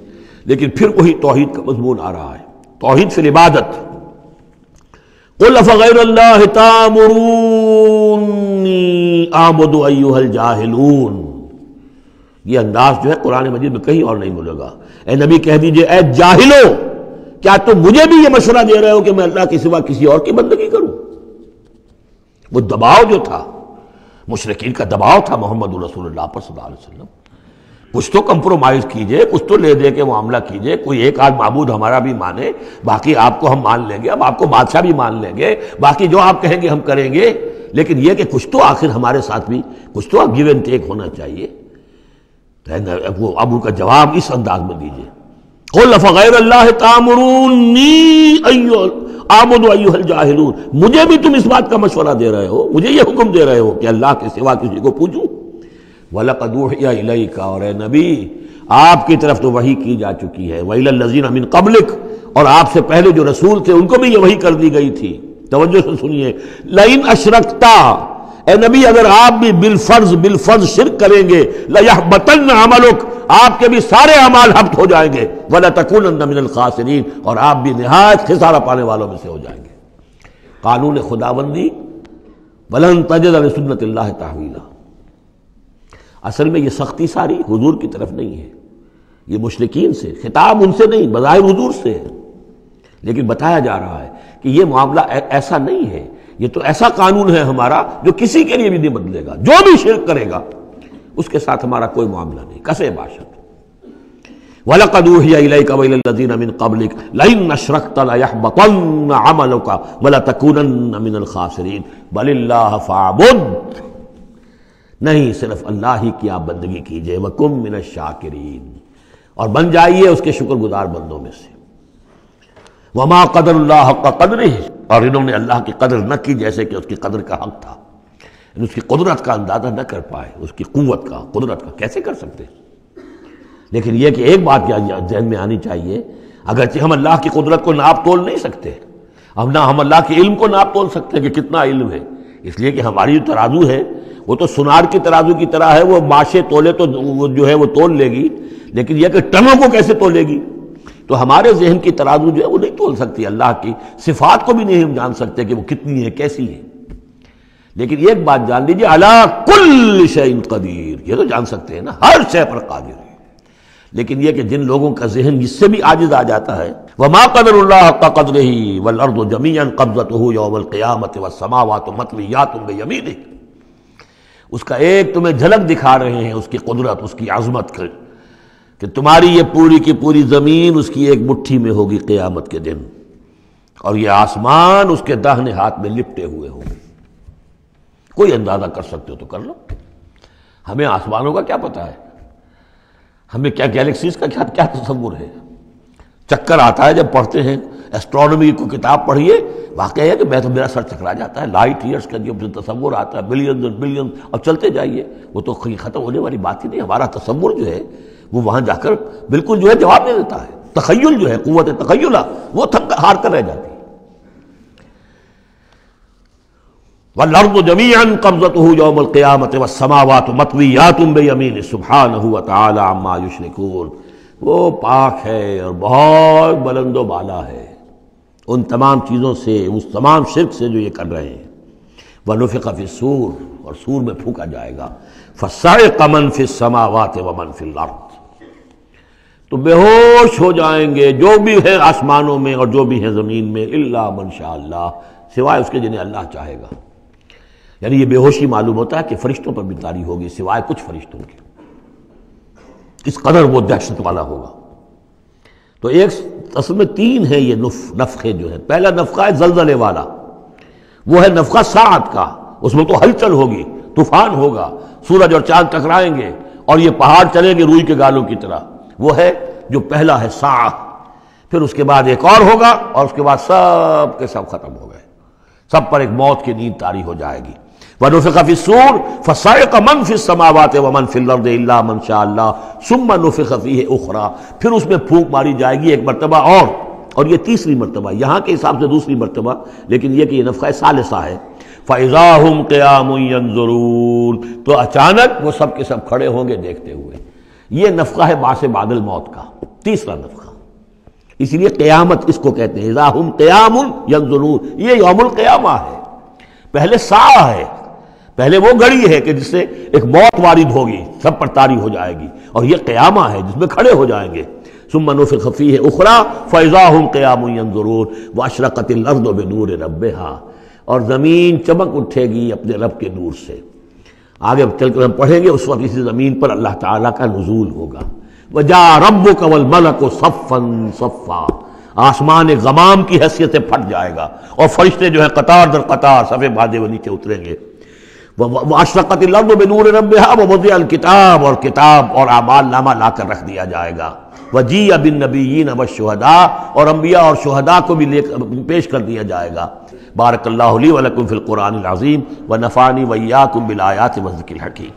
A: लेकिन फिर वही तोहहीद का मजमून आ रहा है। तोहहीद फिर इबादत। जाहिलून। ये अंदाज जो है कुरान मजीद में कहीं और नहीं मिलेगा। ए नबी कह दीजिए, ए जाहिलो, क्या तुम मुझे भी ये मशवरा दे रहे हो कि मैं अल्लाह के सिवा किसी और की बंदगी करूँ? वो दबाव जो था मुशरकिन का दबाव था मोहम्मद रसूलुल्लाह पर सल्लल्लाहु अलैहि वसल्लम। कुछ तो कंप्रोमाइज कीजिए, कुछ तो ले दे के मामला कीजिए, कोई एक आध महबूद हमारा भी माने, बाकी आपको हम मान लेंगे, अब आपको बादशाह भी मान लेंगे, बाकी जो आप कहेंगे हम करेंगे, लेकिन यह कि कुछ तो आखिर हमारे साथ भी, कुछ तो आप गिव एंड टेक होना चाहिए। तो वो, अब उनका जवाब इस अंदाज में दीजिए। मुझे भी तुम इस बात का मशवरा दे रहे हो, मुझे ये हुक्म दे रहे हो कि अल्लाह के सिवा किसी को पूछूँ वलकदूही का और नबी, आपकी तरफ़ तो वही की जा चुकी है। वही लजीन कबलिक, और आपसे पहले जो रसूल थे, उनको भी ये वही कर दी गई थी। से सुनिए, लाइन अशरकता ए नबी, अगर आप भी बिल फ़र्ज़ बिल फ़र्ज़ शिरक करेंगे लह बतन अमलुक, आपके भी सारे अमाल हफ्त हो जाएँगे। वला तकून मिनल खासरीन, और आप भी नहायत खिसारा पाने वालों में से हो जाएँगे। कानून खुदाबंदी बलन तजद सुन्नत तहवीला। असल में ये सख्ती सारी हुजूर की तरफ़ नहीं है। ये मुशरकिन से, खिताब उनसे नहीं, बज़ाहिर हुजूर से है। लेकिन बताया जा रहा है कि ये मामला ऐसा नहीं है ये तो ऐसा कानून है हमारा जो किसी के लिए भी नहीं बदलेगा। जो भी शिरक करेगा, उसके साथ हमारा कोई मामला नहीं। कसे बाशत नहीं, सिर्फ़ अल्लाह ही की आप बंदगी कीजिए। वकुम मिन शाकिरीन। और बन जाइए उसके शुक्रगुजार बंदों में से। वमा कदर का कदर ही और इन्होंने अल्लाह की कदर न की जैसे कि उसकी कदर का हक था। उसकी कुदरत का अंदाज़ा न कर पाए, उसकी कुत का, कुदरत का कैसे कर सकते? लेकिन यह कि एक बात जहन में आनी चाहिए, अगरचे हम अल्लाह की कुदरत को नाप तोल नहीं सकते हम ना हम अल्लाह के इल्म को नाप तोल सकते कि कितना इल्म है। इसलिए कि हमारी जो तराजू है, वो तो सुनार की तराजू की तरह है, वो माशे तोले तो जो है वो तोल लेगी, लेकिन यह कि टनों को कैसे तोलेगी? तो हमारे जहन की तराजू जो है वो नहीं तोल सकती अल्लाह की। सिफात को भी नहीं हम जान सकते कि वो कितनी है, कैसी है। लेकिन एक बात जान लीजिए, अला कुल शैन कदीर। ये तो जान सकते हैं ना, हर शय पर कादिर है। लेकिन यह कि जिन लोगों का जहन जिससे भी आजिज आ जाता है वह मा कदर का कदर ही वल अर्द ज़मीन कब्जत हो यौमल क़यामत व समावत मतलिया तुम यमीन उसका एक तुम्हें झलक दिखा रहे हैं, उसकी कुदरत, उसकी आजमत कि तुम्हारी ये पूरी की पूरी ज़मीन उसकी एक मुट्ठी में होगी क़यामत के दिन। और ये आसमान उसके दाहने हाथ में लिपटे हुए होंगे। कोई अंदाज़ा कर सकते हो तो कर लो। हमें आसमानों का क्या पता है? हमें क्या गैलेक्सीज का क्या क्या तस्वुर है? चक्कर आता है जब पढ़ते हैं, एस्ट्रोनॉमी को किताब पढ़िए, वाकई है कि मैं तो मेरा सर चकरा जाता है। लाइट ईयर्स का जो तस्वुर आता है बिलियन बिलियन और चलते जाइए। वो तो खत्म होने वाली बात ही नहीं। हमारा तस्वुर जो है वो वहाँ जाकर बिल्कुल जो है जवाब दे देता है। तखयल जो है कुत तखयला वो थक हार कर रह जाती वल्लर्द ज़मीन कब्जत हो यौमल क़यामत व समावा समावात मतवियातुम बेयमीन सुबहान हुआ ताला युशरिकून। वो पाक है और बहुत बुलंदो बाला है। उन तमाम चीज़ों से, उस तमाम शिरक से जो ये कर रहे हैं। वह नुफ़िक सूर, और सूर में फूका जाएगा। फसाए कमन फिर समावात व मन फिल तो बेहोश हो जाएँगे, जो भी है आसमानों में और जो भी है ज़मीन में, इल्ला मनशा अल्लाह सिवाय उसके जिन्हें अल्लाह चाहेगा। यानी ये बेहोशी मालूम होता है कि फरिश्तों पर तारी होगी, सिवाय कुछ फरिश्तों की। इस कदर वो दहशत वाला होगा। तो एक असल में तीन है ये नुफ नफे जो है। पहला नफका है जलजले वाला। वो है नफका सात का। उसमें तो हलचल होगी, तूफ़ान होगा, सूरज और चाँद टकराएँगे और ये पहाड़ चलेंगे रूई के गालों की तरह। वो है जो पहला है सा फिर उसके बाद एक और होगा और उसके बाद सब के सब खत्म हो गए। सब पर एक मौत की नींद तारी हो जाएगी। वनुफ़िसूर फसाए का मन फिर समावत सुम उखरा। फिर उसमें फूक मारी जाएगी एक मरतबा और। और ये तीसरी मरतबा, यहाँ के हिसाब से दूसरी मरतबा, लेकिन यह कि यह नफ़ा सालसा है। फ़ैज़ा हम क़याम तो अचानक वो सब के सब खड़े होंगे देखते हुए। ये नफका है बास बादल मौत का, तीसरा नफका। इसलिए क्यामत इसको कहते हैं क्यामुल यंजुरून। ये यौमुल क्यामा है। पहले सा है, पहले वो घड़ी है कि जिससे एक मौत वारिद होगी, सब पर तारी हो जाएगी, और ये क्यामा है जिसमें खड़े हो जाएँगे। सुमनोफ खफी है उखरा फैज़ा हम क्याम ज़रूर वाशरकत लफ्द नूर रब और ज़मीन चमक उठेगी अपने रब के नूर से। आगे चलकर हम पढ़ेंगे, उस वक्त इसी ज़मीन पर अल्लाह ताला का नजूल होगा। वजा रब कवल मलक सफ़न सफ़ा आसमान गमाम की हैसियत से फट जाएगा और फरिश्ते जो है कतार दर कतार सफ़े बाधे वो नीचे उतरेंगे। अशरकत नूर रब वजी और किताब और आमाल नामा ला कर रख दिया जाएगा। वजी बिन नबीन अब शहदा, और अम्बिया और शहदा को भी ले पेश कर दिया जाएगा। बारकल्ला वलकुम फ़िल अज़ीम, व नफ़ानी वैया कुम बिलायात वज़िकिल हकीम।